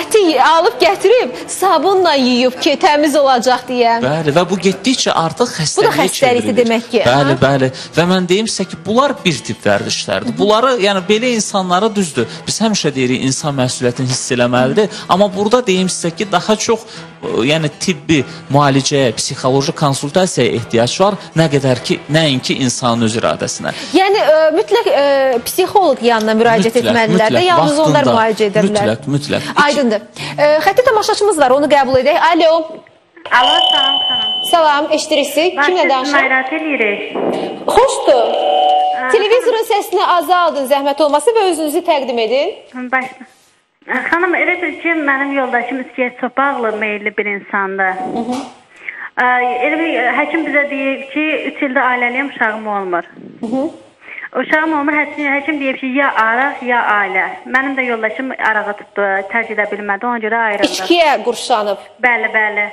əti alıb gətirib sabunla yuyub ki, təmiz olacaq deyə. Bəli, və bu getdikcə artıq xəstəliyə xəstəlikdir çevrilir. demək ki, Bəli, aha. bəli. Və mən deyim sizə ki, bunlar bir tip vərdişlərdir. Bunları, yəni belə insanlara düzdür. Biz həmişə deyirik insan məsuliyyətini hiss eləməlidir, amma burada deyim sizə ki, daha çox ə, yəni tibbi müalicəyə, psixoloji konsultasiyaya ehtiyac var, nə qədər ki, nəinki insanın öz iradəsinə. Yəni ə, mütləq ə, psixoloq yanına müraciət Mütləq, etməlidirlər də, yalnız onlar müalicə edə bilər. Mütləq, mütləq. Aydındır. Ə, Xətti tamaşaçımız var, onu qəbul edək. Alo, Alo, salam, salam. salam, eşidirirsiniz? Kimlə danışır? Mayrat eləyirik. Xoşdur. Televizorun səsini azaldın, zəhmət olmasa və özünüzü təqdim edin. Başla. Xanım, elədir ki, mənim yoldaşım bağlı meyilli bir insandır. Ə, Elə bir həkim bizə deyib ki, 3 ildə ailəliyəm, uşağım olmur. Uşağım olmur, həkim, həkim deyib ki, ya araq, ya ailə. Mənim də yoldaşım arağı tutdu, tərcih edə bilmədi, ona görə ayrıldı. İçkiyə qurşanıb. Bəli, bəli.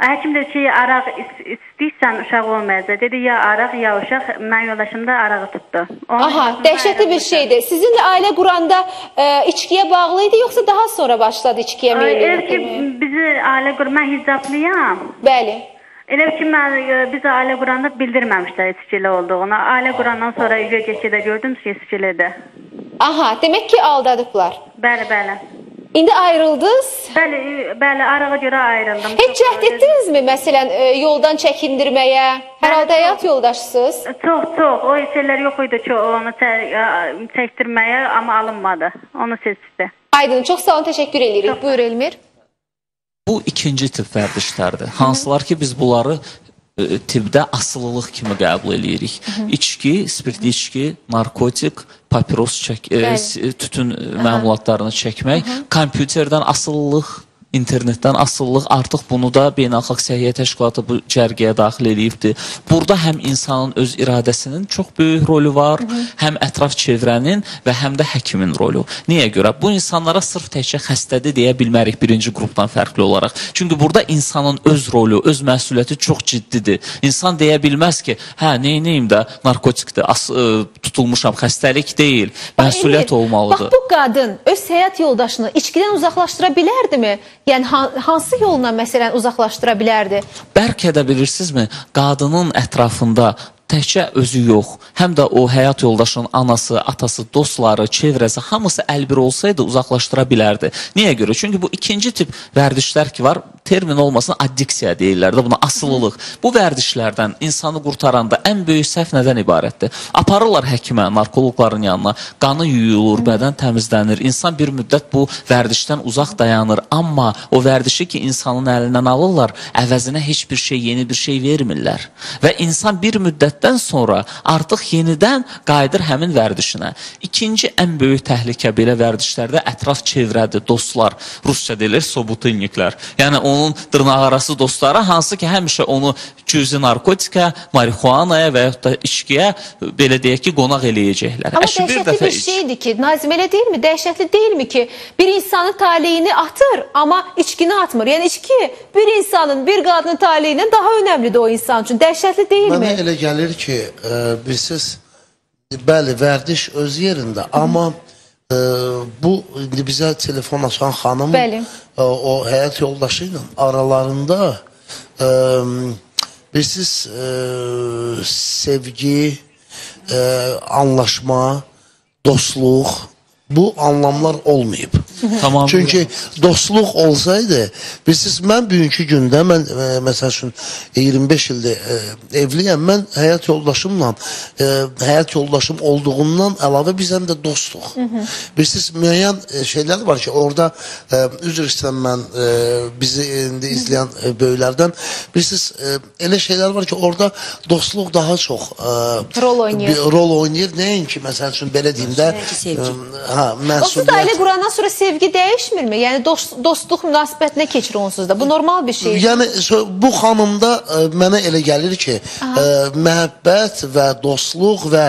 Həkim dedi ki, araq is- istəyirsən uşaq olmayacaq. Dedi ya araq, ya uşaq. Mən yoldaşım da arağı tutdu. Onun Aha, dəhşətli bir şeydir. Sizinlə ailə quranda ə, içkiyə bağlı idi, yoxsa daha sonra başladı içkiyə Ay, Elə ki, meyilli? bizi ailə qur, mən hicablıyam. Bəli. Elə ki, mən e, biz ailə quranda bildirməmişlər içkili olduğunu. Ailə qurandan sonra üyə keçidə gördüm ki, içkilidir. Aha, demək ki aldadıblar. Bəli, bəli. İndi ayrıldınız. Bəli, e, bəli, arağa görə ayrıldım. Heç cəhd etdinizmi məsələn ə, yoldan çəkindirməyə? Hər halda həyat yoldaşsınız. Çox, çox. O şeylər yox idi ki, onu ə, çəkdirməyə, amma alınmadı. Onu seçdi. Aydın, çox sağ olun, təşəkkür edirik. Buyur Elmir. Bu ikinci tip vərdişlərdir. Hansılar ki biz bunları e, tibbdə asılılıq kimi qəbul eləyirik. İçki, spirtli içki, narkotik, papiros çək, e, s- tütün e, məmulatlarını çəkmək, kompüterdən asılılıq, internetdən asılılıq artıq bunu da Beynəlxalq Səhiyyə Təşkilatı bu cərgəyə daxil eləyibdir. Burada həm insanın öz iradəsinin çox böyük rolu var, həm ətraf çevrənin və həm də həkimin rolu. Niyə görə? Bu insanlara sırf təkcə xəstədir deyə bilmərik birinci qrupdan fərqli olaraq. Çünki burada insanın öz rolu, öz məsuliyyəti çox ciddidir. İnsan deyə bilməz ki, hə, neyniyim də narkotikdir, as, ə, tutulmuşam, xəstəlik deyil, məsuliyyət olmalıdır. Bax bu qadın öz həyat yoldaşını içkidən uzaqlaşdıra bilərdimi? Yəni han- hansı yolla məsələn uzaqlaşdıra bilərdi? Bəlkə də bilirsinizmi, qadının ətrafında təkcə özü yox, həm də o həyat yoldaşının anası, atası, dostları, çevrəsi hamısı əlbir olsaydı uzaqlaşdıra bilərdi. Niyə görə? Çünki bu ikinci tip vərdişlər ki var, termin olmasın addiksiya deyirlər də buna asılılıq. Bu vərdişlərdən insanı qurtaranda ən böyük səhv nədən ibarətdir? Aparırlar həkimə, narkoloqların yanına, qanı yuyulur, bədən təmizlənir. İnsan bir müddət bu vərdişdən uzaq dayanır, amma o vərdişi ki insanın əlindən alırlar, əvəzinə heç bir şey, yeni bir şey vermirlər. Və insan bir müddətdən sonra artıq yenidən qayıdır həmin vərdişinə. İkinci ən böyük təhlükə belə vərdişlərdə ətraf çevrədir, dostlar. Rusca deyilir sobutilniklər. Yəni onun dırnaqarası dostları hansı ki həmişə onu cüzi narkotikə, marihuanaya və yaxud da içkiyə belə deyək ki, qonaq eləyəcəklər. Amma Əşi bir dəhşətli dəfə bir iç. şeydir ki, Nazim elə deyilmi? Dəhşətli deyilmi ki, bir insanın taleyini atır, amma içkini atmır. Yəni içki bir insanın, bir qadının taleyindən daha önəmlidir o insan üçün. Dəhşətli deyilmi? Mənə elə gəlir ki, e, bilirsiniz, bəli, vərdiş öz yerində, amma e, bu indi bizə telefon açan xanım Bəli. e, o həyat yoldaşı ilə aralarında e, bilirsiniz, e, sevgi, e, anlaşma, dostluq bu anlamlar olmayıb. Tamam. Çünki dostluq olsaydı, bilirsiniz mən bugünkü gündə mən e, məsəl üçün 25 ildir e, evliyəm. Mən həyat yoldaşımla e, həyat yoldaşım olduğundan əlavə biz həm də dostuq. Bilirsiniz müəyyən e, şeylər var ki, orada e, üzr istəyirəm mən e, bizi indi izləyən e, böyüklərdən bilirsiniz e, elə şeylər var ki, orada dostluq daha çox e, Rol oynayır. rol oynayır. Nəinki məsəl üçün belə deyim də, sevgi. e, ha, Onsuz da ailə məsuliyyət. qurandan sonra sevgi dəyişmirmi? Yəni dost, dostluq münasibətinə keçir onsuz da. Bu normal bir şey. Yəni bu xanımda ə, mənə elə gəlir ki, ə, məhəbbət və dostluq və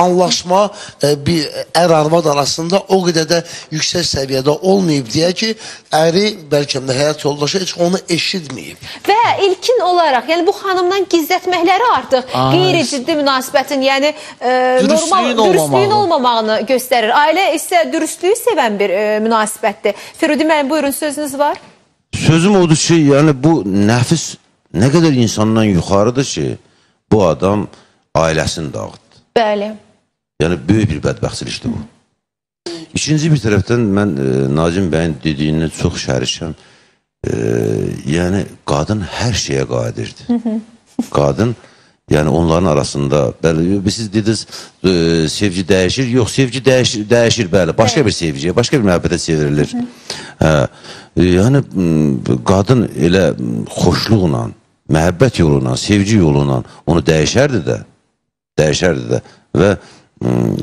anlaşma ə, bir ər-arvad arasında o qədər də yüksək səviyyədə olmayıb deyə ki, əri bəlkə də həyat yoldaşı heç onu eşitməyib. Və ilkin olaraq, yəni bu xanımdan gizlətməkləri artıq qeyri-ciddi münasibətin, yəni e, Dürüstlüyün normal dürüstlüyün olmamağı. olmamağını göstərir. Ailə isə dürüstlüyü sevən bir e, münasibətdir. Firudi müəllim, buyurun sözünüz var. Sözüm odur ki, yəni bu nəfis nə qədər insandan yuxarıdır ki, bu adam ailəsini dağıtdı. Bəli. Yəni böyük bir bədbəxtçilikdir bu. İkinci bir tərəfdən mən e, Nazim bəyin dediyindən çox şərikəm. E, yəni qadın hər şeyə qadirdir. qadın yəni onların arasında bəli siz dediniz e, sevgi dəyişir. Yox, sevgi dəyişir, dəyişir bəli. Başqa bir sevgiyə, başqa bir məhəbbətə çevrilir. Hə. E, yəni qadın elə xoşluqla, məhəbbət yolu ilə, sevgi yolu ilə onu dəyişərdi də dəyişərdi də və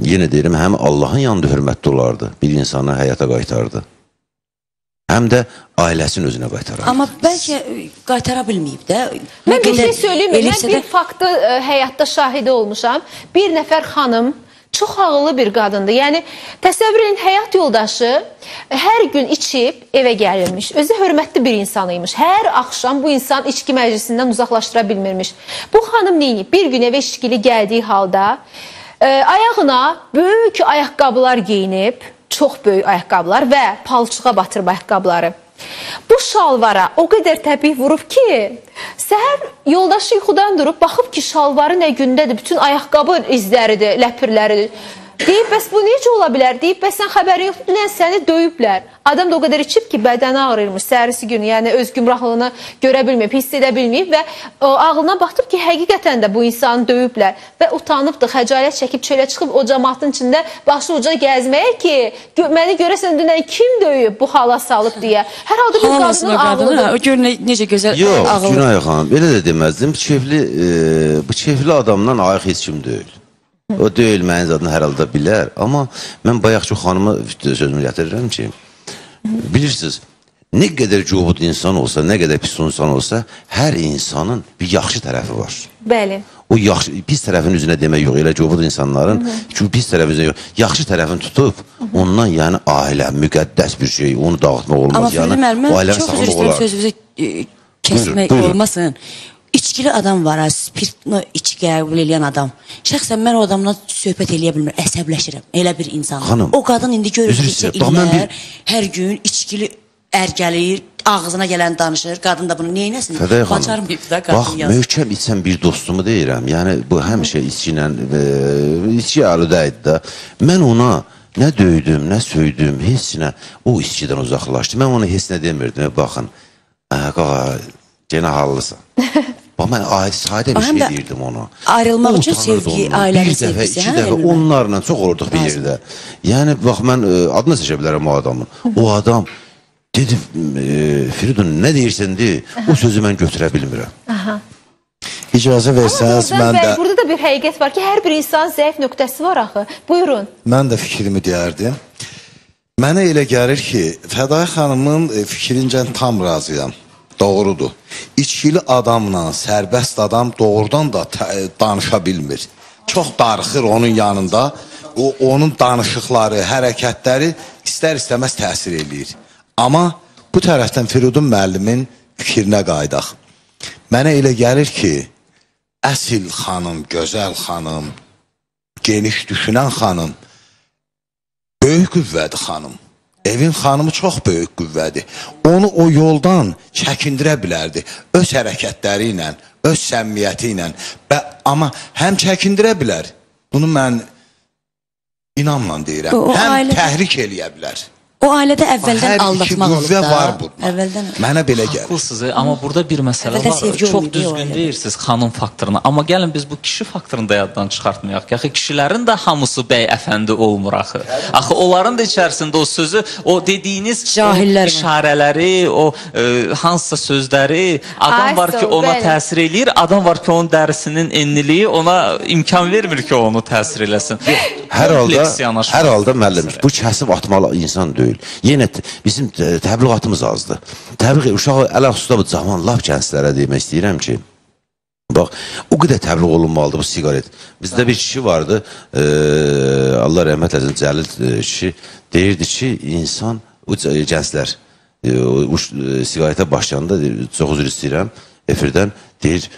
yenə deyirəm, həm Allahın yanında hörmətli olardı, bir insanı həyata qaytardı. Həm də ailəsini özünə qaytarardı. Amma bəlkə ə, qaytara bilməyib də. Mən bir şey mi? Mən bir faktı e, həyatda şahidi olmuşam. Bir nəfər xanım çox ağıllı bir qadındır. Yəni təsəvvür edin həyat yoldaşı e, hər gün içib evə gəlirmiş. Özü hörmətli bir insan imiş. Hər axşam bu insan içki məclisindən uzaqlaşdıra bilmirmiş. Bu xanım neyini? Bir gün evə içkili gəldiyi halda e, ayağına böyük ayaqqabılar geyinib, çox böyük ayaqqabılar və palçığa batırıb ayaqqabıları. Bu şalvara o qədər təpik vurub ki, səhər yoldaşı yuxudan durub baxıb ki, şalvarı nə gündədir, bütün ayaqqabı izləridir, ləpirləridir. Deyib, bəs bu necə ola bilər? Deyib, bəs sən xəbərin yoxdur, dünən səni döyüblər. Adam da o qədər içib ki, bədəni ağrıyırmış səhərisi gün, yəni öz gümrahlığını görə bilməyib, hiss edə bilməyib və o, ağlına batıb ki, həqiqətən də bu insanı döyüblər və utanıbdı, xəcalət çəkib çölə çıxıb o cəmaatın içində başı uca gəzməyə ki, gö məni görəsən dünən kim döyüb bu hala salıb deyə. Hər halda Halasına qadının qadını, ağlıdır. o gör nə, necə gözəl Yox, ağıllı. Günay xanım, belə də deməzdim. Bu keyfli, e, bu keyfli adamdan ayıq heç kim deyil. O deyil mənim zadını hər halda bilər, amma mən bayaq çox xanıma sözümü gətirirəm ki, bilirsiniz, nə qədər cubud insan olsa, nə qədər pis insan olsa, hər insanın bir yaxşı tərəfi var. Bəli. O yaxşı pis tərəfin üzünə demək yox, elə cubud insanların çünki pis tərəfin üzünə yox. Yaxşı tərəfini tutub, ondan yəni ailə müqəddəs bir şey, onu dağıtmaq olmaz. Amma yəni Fəridi müəllim, o mən ailənin çox üzr istəyirəm olar. sözünüzü e, kəsmək Buyurun, buyurun. olmasın. İçkili adam var, ha, spirtno içki qəbul edən adam. Şəxsən mən o adamla söhbət eləyə bilmirəm, əsəbləşirəm. Elə bir insan. Xanım, o qadın indi görür ki, illər, hər gün içkili ər gəlir, ağzına gələn danışır. Qadın da bunu neynəsin? Fədəy xanım, Bacarmayıb da qadın bax, yazır. möhkəm içən bir dostumu deyirəm. Yəni, bu həmişə içki ilə, e, içki arıda idi da. Mən ona nə döydüm, nə söydüm, heç nə, o içkidən uzaqlaşdı. Mən ona heç nə demirdim. Baxın, qağa, genə hallısan. Bax, mən sadə bir şey deyirdim ona. ayrılmaq üçün sevgi, ailənin Bir dəfə, sevgisi, iki dəfə onlarla çox olurduq bir yerdə. Yəni, bax, mən ə, adını seçə bilərəm o adamın. O adam dedi, e, Firidun, nə deyirsən de, o sözü mən götürə bilmirəm. İcazə versəniz mən də burada da bir həqiqət var ki, hər bir insanın zəif nöqtəsi var axı. Buyurun. mən də fikrimi deyərdim. Mənə elə gəlir ki, Fəday xanımın e, fikrincə tam razıyam. Doğrudur. İçkili adamla sərbəst adam doğrudan da danışa bilmir. Çox darıxır onun yanında. O onun danışıqları, hərəkətləri istər-istəməz təsir eləyir. Amma bu tərəfdən Firudun müəllimin fikrinə qaydaq. Mənə elə gəlir ki, əsil xanım, gözəl xanım, geniş düşünən xanım böyük qüvvədir xanım. Evin xanımı çox böyük qüvvədir. Onu o yoldan çəkindirə bilərdi. Öz hərəkətləri ilə, öz səmimiyyəti ilə. Və amma həm çəkindirə bilər. Bunu mən inamla deyirəm. O- o həm ailə- təhrik eləyə bilər. O ailədə əvvəldən Hər iki aldatmaq olub qüvvə da. var burada. Əvvəldən. Mənə belə gəlir. Haqlısınız, e, amma burada bir məsələ Əvvəldən var. Çox düzgün deyirsiniz xanım faktoruna. Amma gəlin biz bu kişi faktorunu da yaddan çıxartmayaq. ki, Axı kişilərin də hamısı bəy əfəndi olmur axı. Axı onların da içərisində o sözü, o dediyiniz Cahillər o işarələri, o e, hansısa sözləri adam var ki, ona təsir eləyir, adam var ki, onun dərisinin enliliyi ona imkan vermir ki, onu təsir eləsin. Hər halda, hər halda müəllim, bu kəsib atmalı insan deyil. Yenə t- bizim təbliğatımız azdır. Təbliğ uşağı ələ xüsusilə bu cavan lap gənclərə demək istəyirəm ki, Bax, o qədər təbliğ olunmalıdır bu siqaret. Bizdə bir kişi vardı, e, Allah rəhmət eləsin, Cəlil kişi deyirdi ki, insan, o gənclər e, o, e, siqaretə başlayanda çox üzr istəyirəm, efirdən deyir,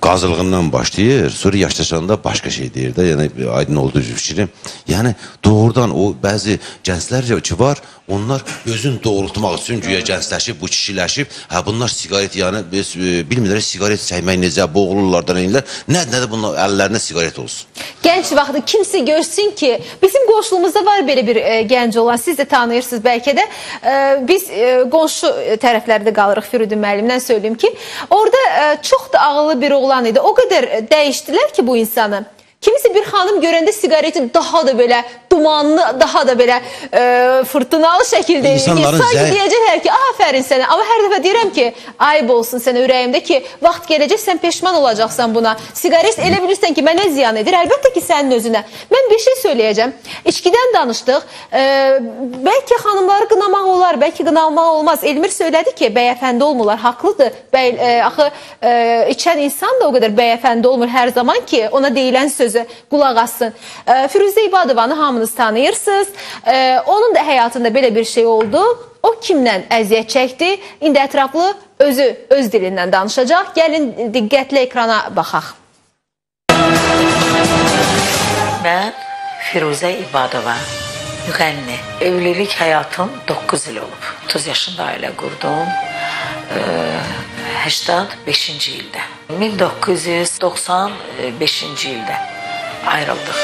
qazılığından başlayır, sonra yaşlaşanda başqa şey deyir də, yəni aydın olduğu fikrim. Yəni doğrudan o bəzi gənclər ki var, onlar özün doğrultmaq üçün güya gəncləşib, bu kişiləşib, hə bunlar siqaret yəni biz e, bilmirlər siqaret çəkmək necə, boğulurlar da neylər. Nə nə də bunlar əllərinə siqaret olsun. Gənc vaxtı kimsə görsün ki, bizim qonşuluğumuzda var belə bir e, gənc olan, siz də tanıyırsınız bəlkə də. E, biz e, qonşu tərəflərdə qalırıq Firudin müəllimdən söyləyim ki, orada e, çox da ağıllı bir oğlan idi. O qədər e, dəyişdilər ki bu insanı. Kimisi bir xanım görəndə siqareti daha da belə dumanlı, daha da belə e, fırtınalı şəkildə İnsanların sanki zəh- deyəcəklər ki, afərin sənə. Amma hər dəfə deyirəm ki, ayıb olsun sənə ürəyimdə ki, vaxt gələcək sən peşman olacaqsan buna. Siqaret elə bilirsən ki, mənə ziyan edir. Əlbəttə ki, sənin özünə. Mən bir şey söyləyəcəm. İçkidən danışdıq. E, bəlkə xanımları qınamaq olar, bəlkə qınamaq olmaz. Elmir söylədi ki, bəyəfəndi olmurlar. Haqlıdır. Bəy, e, axı e, içən insan da o qədər bəyəfəndi olmur hər zaman ki, ona deyilən sözü qulaq assın. E, Firuzə İbadovanı hamınız tanıyırsınız. E, onun da həyatında belə bir şey oldu. O kimlə əziyyət çəkdi? İndi ətraflı özü öz dilindən danışacaq. Gəlin diqqətlə ekrana baxaq. Mən Firuzə İbadova, müğənni. Evlilik həyatım 9 il olub. 30 yaşında ailə qurdum. Ee, 85-ci ildə. 1995-ci ildə ayrıldıq.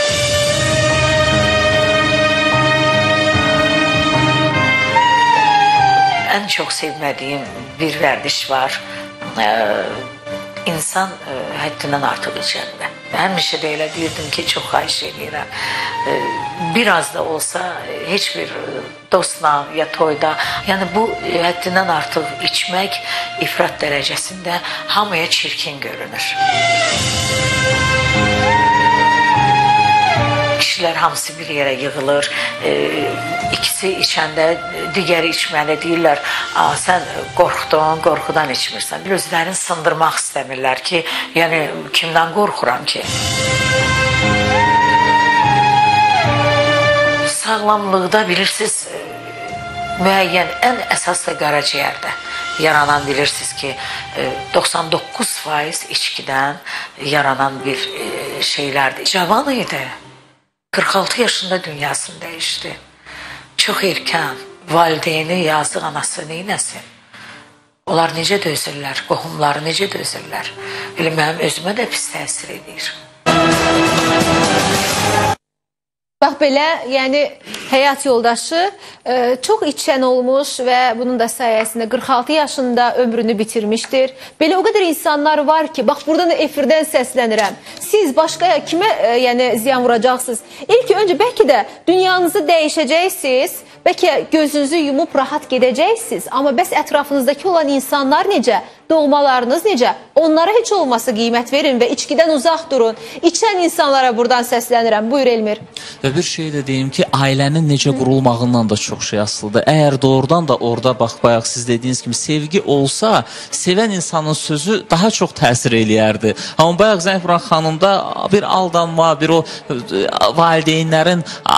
Ən çox sevmədiyim bir vərdiş var. İnsan e, həddindən artıq içəndə. Həmişə də elə deyirdim ki, çox xahiş edirəm. Biraz da olsa heç bir dostla ya toyda, yəni bu həddindən artıq içmək ifrat dərəcəsində hamıya çirkin görünür. Kişilər hamısı bir yerə yığılır. E, ikisi içəndə e, digəri içməli deyirlər. "A, sən qorxdun, qorxudan içmirsən." Bir özlərini sındırmaq istəmirlər ki, yəni kimdən qorxuram ki? Sağlamlıqda bilirsiniz e, müəyyən ən əsas da qaraciyərdə yaranan bilirsiniz ki, e, 99% içkidən yaranan bir e, şeylərdir. Cavan idi. 46 yaşında dünyasını dəyişdi. Çox erkən valideyni yazıq anası neynəsin? Onlar necə dözürlər? Qohumları necə dözürlər? Elə mənim özümə də pis təsir edir. Bax belə, yəni həyat yoldaşı e, çox içən olmuş və bunun da sayəsində 46 yaşında ömrünü bitirmişdir. Belə o qədər insanlar var ki, bax buradan da efirdən səslənirəm. Siz başqaya kimə e, yəni ziyan vuracaqsınız? İlk öncə bəlkə də dünyanızı dəyişəcəksiniz. Bəlkə gözünüzü yumub rahat gedəcəksiniz, amma bəs ətrafınızdakı olan insanlar necə? Doğmalarınız necə? Onlara heç olmasa qiymət verin və içkidən uzaq durun. İçən insanlara buradan səslənirəm. Buyur Elmir. Və bir şey də deyim ki, ailənin necə qurulmağından da çox şey asılıdır. Əgər doğrudan da orada bax bayaq siz dediyiniz kimi sevgi olsa, sevən insanın sözü daha çox təsir eləyərdi. Amma bayaq Zəng vuran xanımda bir aldanma, bir o e, valideynlərin e,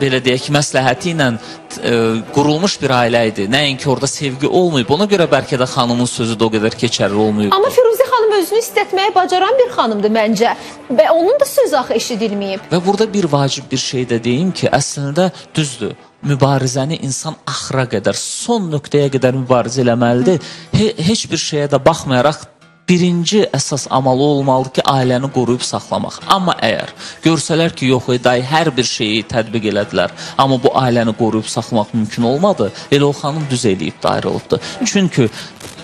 belə deyək ki, məsləhəti ilə e, qurulmuş bir ailə idi. Nəinki orada sevgi olmayıb. Ona görə bəlkə də xanımın sözü də o qədər keçərli olmayıb. Amma Firuzə xanım özünü istətməyə bacaran bir xanımdır məncə. Və onun da sözü axı eşidilməyib. Və burada bir vacib bir şey də deyim ki, əslində düzdür. Mübarizəni insan axıra qədər, son nöqtəyə qədər mübarizə eləməlidir. He heç bir şeyə də baxmayaraq birinci əsas amalı olmalıdır ki, ailəni qoruyub saxlamaq. Amma əgər görsələr ki, yox, ey, day hər bir şeyi tətbiq elədilər, amma bu ailəni qoruyub saxlamaq mümkün olmadı, elə o xanım düz eləyib də ayrılıbdı. Çünki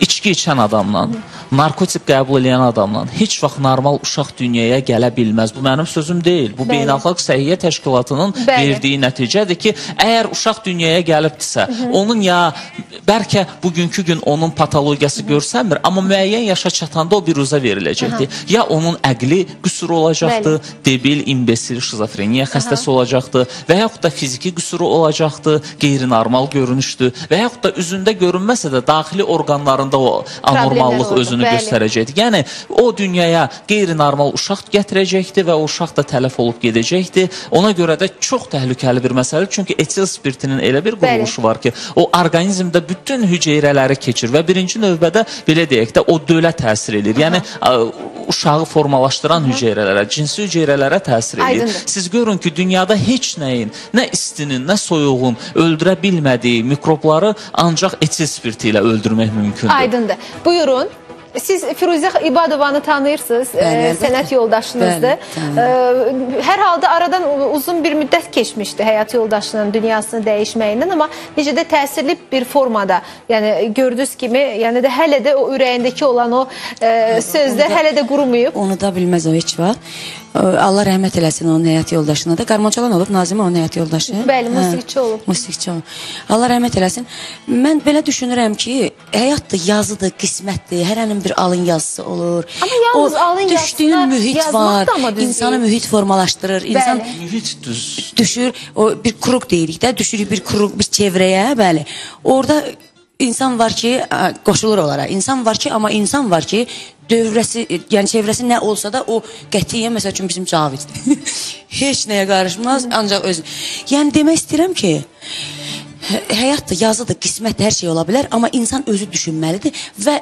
içki içən adamla, narkotik qəbul edən adamla heç vaxt normal uşaq dünyaya gələ bilməz. Bu mənim sözüm deyil. Bu Bəli. Beynəlxalq Səhiyyə Təşkilatının Bəli. verdiyi nəticədir ki, əgər uşaq dünyaya gəlibdisə, onun ya bəlkə bugünkü gün onun patologiyası görsənmir, amma müəyyən yaşa çatanda o biruzə veriləcəkdir. Ya onun əqli qüsuru olacaqdı, debil, imbesil, şizofreniya xəstəsi olacaqdı və yaxud da fiziki qüsuru olacaqdı, qeyri-normal görünüşdü və yaxud da üzündə görünməsə də daxili orqanlarında o anormallıq özünü bəli. göstərəcəkdi. Yəni o dünyaya qeyri-normal uşaq gətirəcəkdi və o uşaq da tələf olub gedəcəkdi. Ona görə də çox təhlükəli bir məsələdir. Çünki etil spirtinin elə bir quruluşu var ki, o orqanizmdə bütün hüceyrələri keçir və birinci növbədə belə deyək də o dölə təsir edir. Yəni ə, uşağı formalaşdıran hüceyrələrə, cinsi hüceyrələrə təsir edir. Aydındır. Siz görün ki, dünyada heç nəyin, nə istinin, nə soyuğun öldürə bilmədiyi mikrobları ancaq etil spirti ilə öldürmək mümkündür. Aydındır. Buyurun. Siz Firuzə İbadovanı tanıyırsınız, Bəli, e, sənət yoldaşınızdır. Bəli, E, hər halda aradan uzun bir müddət keçmişdi həyat yoldaşının dünyasını dəyişməyindən, amma necə də təsirli bir formada, yəni gördüyünüz kimi, yəni də hələ də o ürəyindəki olan o sözlər hələ də qurumayıb. Onu da bilməz o heç vaxt. Allah rəhmət eləsin onun həyat yoldaşına da. Qarmançalan olub Nazimə onun həyat yoldaşı. Bəli, Hə, musiqiçi olub. Musiqiçi olub. Allah rəhmət eləsin. Mən belə düşünürəm ki, həyat da yazıdır, qismətdir. Hərənin bir alın yazısı olur. Amma yalnız alın düşdüyün mühit var. İnsanı mühit formalaşdırır. İnsan Bəli. Mühit düz. düşür o bir kruk deyirik də, düşürük bir kruk bir çevrəyə, bəli. Orada insan var ki, qoşulur onlara. İnsan var ki, amma insan var ki, dövrəsi, e, yəni çevrəsi nə olsa da o qətiyyən məsəl üçün bizim Cavid. Heç nəyə qarışmaz, ancaq öz. Yəni demək istəyirəm ki, hə- həyat da, yazı da, qismət hər şey ola bilər, amma insan özü düşünməlidir və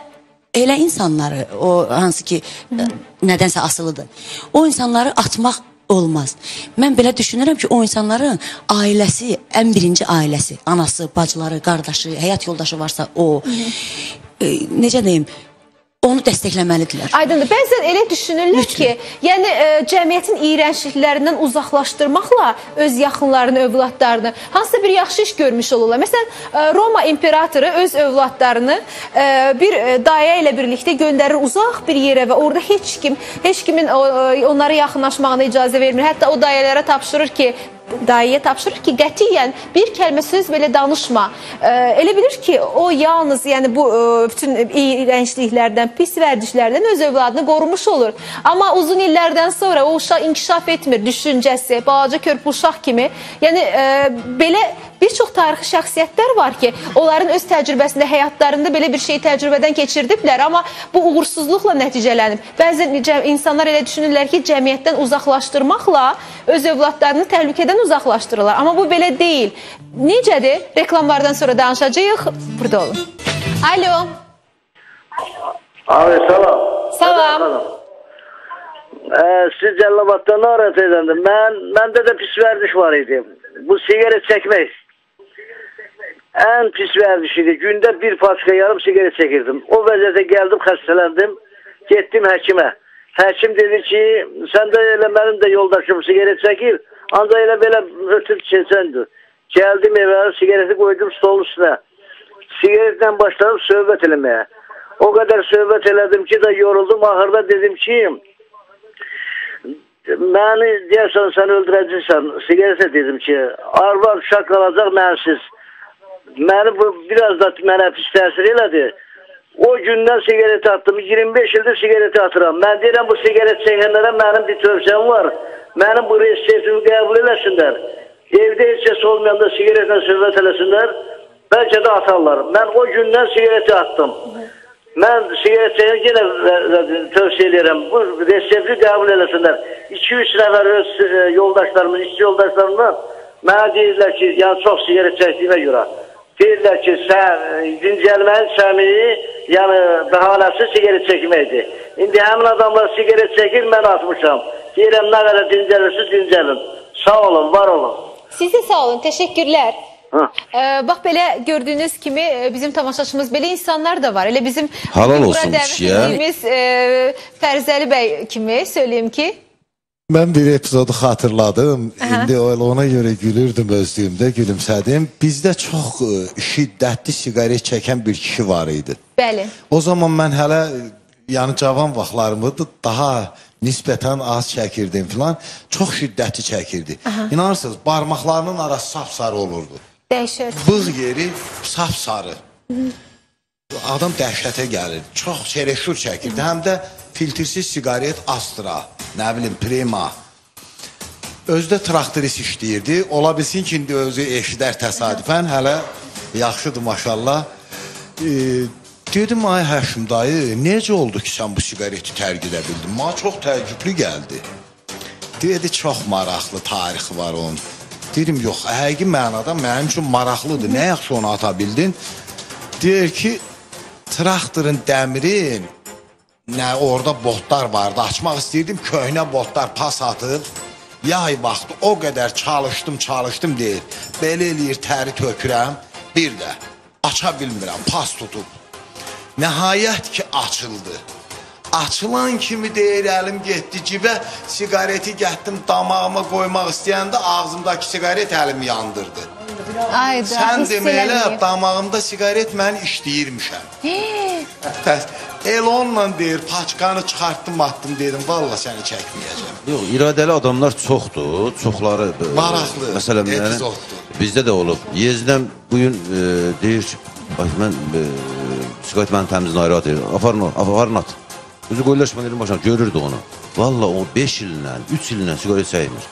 elə insanları, o hansı ki ə, nədənsə asılıdır. O insanları atmaq olmaz. Mən belə düşünürəm ki, o insanların ailəsi, ən birinci ailəsi, anası, bacıları, qardaşı, həyat yoldaşı varsa o, e, necə deyim, onu dəstəkləməlidirlər. Aydındır. Bəzən elə düşünürlər ki, yəni e, cəmiyyətin iyrəncliklərindən uzaqlaşdırmaqla öz yaxınlarını, övladlarını hansısa bir yaxşı iş görmüş olurlar. Məsələn, e, Roma imperatoru öz övladlarını e, bir e, dayə ilə birlikdə göndərir uzaq bir yerə və orada heç kim, heç kimin e, onlara yaxınlaşmağına icazə vermir. Hətta o dayələrə tapşırır ki, dayə tapşırır ki, qətiyyən bir kəlmə söz belə danışma. E, elə bilir ki, o yalnız yəni bu e, bütün iyrəncliklərdən, pis vərdişlərdən öz övladını qorumuş olur. Amma uzun illərdən sonra o uşaq inkişaf etmir düşüncəsi, balaca körpü uşaq kimi. Yəni e, belə bir çox tarixi şəxsiyyətlər var ki, onların öz təcrübəsində, həyatlarında belə bir şeyi təcrübədən keçirdiblər, amma bu uğursuzluqla nəticələnib. Bəzən insanlar elə düşünürlər ki, cəmiyyətdən uzaqlaşdırmaqla öz övladlarını təhlükədən uzaqlaşdırırlar. Amma bu belə deyil. Necədir? Reklamlardan sonra danışacağıq. Burada olun. Alo. Abi salam. Salam. Ee, siz Cəllabaddan narahat edəndə mən məndə də pis vərdiş var idi. Bu siqaret çəkmək. Ən pis vərdiş idi. Gündə bir paçka yarım siqaret çəkirdim. O vəziyyətə gəldim, xəstələndim. Getdim həkimə. Həkim dedi ki, sən də elə mənim də yoldaşım siqaret çəkir. Ancaq elə belə ötüb keçəndir. Gəldim evə, siqareti qoydum stolun üstünə. Siqaretlə başladım söhbət eləməyə. O qədər söhbət elədim ki, də yoruldum. Axırda dedim ki, məni deyəsən sən öldürəcəksən. Siqaretə dedim ki, arvad uşaq qalacaq mənsiz. Məni bu biraz da mənə pis təsir elədi. O gündən siqaret atdım. 25 ildir siqaret atıram. Mən deyirəm bu siqaret çəkənlərə mənim bir tövsiyəm var. Mənim bu reseptimi qəbul eləsinlər. Evdə heç kəs olmayanda siqaretlə söhbət eləsinlər. Bəlkə də atarlar. Mən o gündən siqareti attım. Mən siqaret çəkən yenə və- və- tövsiyə edirəm. Bu resepti qəbul eləsinlər. 2-3 nəfər öz e, yoldaşlarımın, işçi yoldaşlarımdan mənə deyirlər ki, yəni çox siqaret çəkdiyimə görə. Deyirlər ki, sən e, dincəlməyin səmimi, yəni bəhanəsi siqaret çəkməkdir. İndi həmin adamlar siqaret çəkir, mən atmışam. Deyirəm nə qədər dincəlirsiniz, dincəlin. Sağ olun, var olun. Sizi sağ olun. Təşəkkürlər. Ha. Ee, bax belə gördüyünüz kimi e, bizim tamaşaçımız belə insanlar da var. Elə bizim Halal bura dəvət etdiyimiz, e, Fərzəli bəy kimi söyleyeyim ki, Mən bir epizodu xatırladım. İndi öyle ona görə gülürdüm özlüyümdə, gülümsədim. Bizdə çox e, şiddətli siqaret çəkən bir kişi var idi. bəli. O zaman mən hələ yəni cavan vaxtlarımdı daha nisbətən az çəkirdim filan. Çox şiddətli çəkirdi. İnanırsınız, barmaqlarının arası sapsarı olurdu. Dəhşət. Bığ yeri sapsarı. Adam dəhşətə gəlir. Çox çereşur çəkirdi. Həm də filtrsiz siqaret Astra, nə bilim Prima. Özdə traktorist işləyirdi. Ola bilsin ki, indi özü eşidər təsadüfən. Hələ yaxşıdır maşallah. E, dedim ay Həşim dayı, necə oldu ki sən bu siqareti tərk edə bildin? Mənə çox təəccüblü gəldi. Dedi çox maraqlı tarixi var onun. Dedim yox, həqiqi mənada mənim üçün maraqlıdır. Nə yaxşı onu ata bildin? Deyir ki, traktorun dəmirin nə orada botlar vardı. Açmaq istəyirdim, köhnə botlar pas atıb. Yay vaxtı o qədər çalışdım, çalışdım deyir. Belə eləyir, təri tökürəm. Bir də aça bilmirəm, pas tutub. Nəhayət ki açıldı. Açılan kimi deyir əlim getdi cibə, siqareti gətdim damağıma qoymaq istəyəndə ağzımdakı siqaret əlimi yandırdı. Ayda. Sən hiss demə elə eləməyib. damağımda siqaret mən işləyirmişəm. Bəs elonla deyir, paçkanı çıxartdım, atdım dedim, valla səni çəkməyəcəm. Yox, iradəli adamlar çoxdur, çoxları e, Maraqlı, məsələn yəni, epizoddur. bizdə də olub. Yezdən bu gün e, deyir ki, bax mən e, siqaret mənim təmizini ayrı atır. Aparın o, aparın at. Özü qoyulaşma dedim başına görürdü onu. Valla o 5 illə, 3 illə siqaret çəkmir.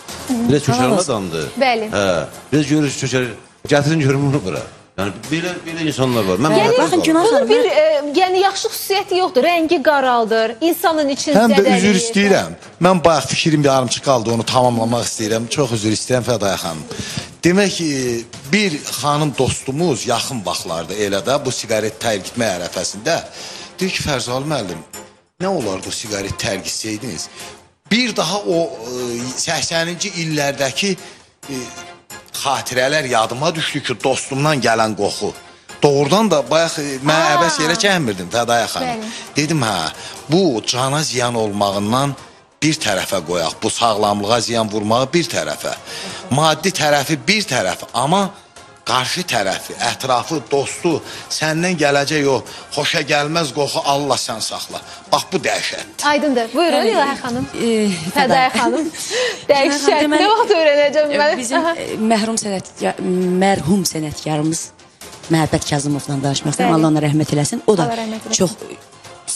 Biraz köçərmə adamdır. Bəli. Hə, biraz görür köçərir. Gətirin görüm bunu bura. Yəni belə belə insanlar var. Mən Yəni, baxın, Bunun xanım, bir e, yəni yaxşı xüsusiyyəti yoxdur. Rəngi qaraldır, insanın için Həm də zədələyir. üzr istəyirəm. Mən bayaq fikrim yarımçı qaldı, onu tamamlamaq istəyirəm. Çox üzr istəyirəm Fədaya xanım. Demək ki, bir xanım dostumuz yaxın vaxtlarda elə də bu siqaret tərk etmə ərəfəsində deyir ki, Fərzal müəllim, nə olardı o siqaret tərk etsəydiniz? Bir daha o e, 80-ci illərdəki e, xatirələr yadıma düşdü ki, dostumdan gələn qoxu. Doğrudan da bayaq e, mən Aa. əbəs yerə gəlmirdim Fədaya xanım. Bəli. Dedim hə, bu cana ziyan olmağından bir tərəfə qoyaq. Bu sağlamlığa ziyan vurmağı bir tərəfə. Maddi tərəfi bir tərəf, amma qarşı tərəfi, ətrafı, dostu, səndən gələcək o xoşa gəlməz qoxu Allah sən saxla. Bax bu dəhşət. Aydındır. Buyurun. İlahi xanım. E, Fədaya xanım. Dəhşət. Nə vaxt öyrənəcəm E, mən? Bizim Aha. e, mərhum sənətkar mərhum sənətkarımız Məhəbbət Kazımovla danışmaq istəyirəm. Allah ona rəhmət eləsin. O da çox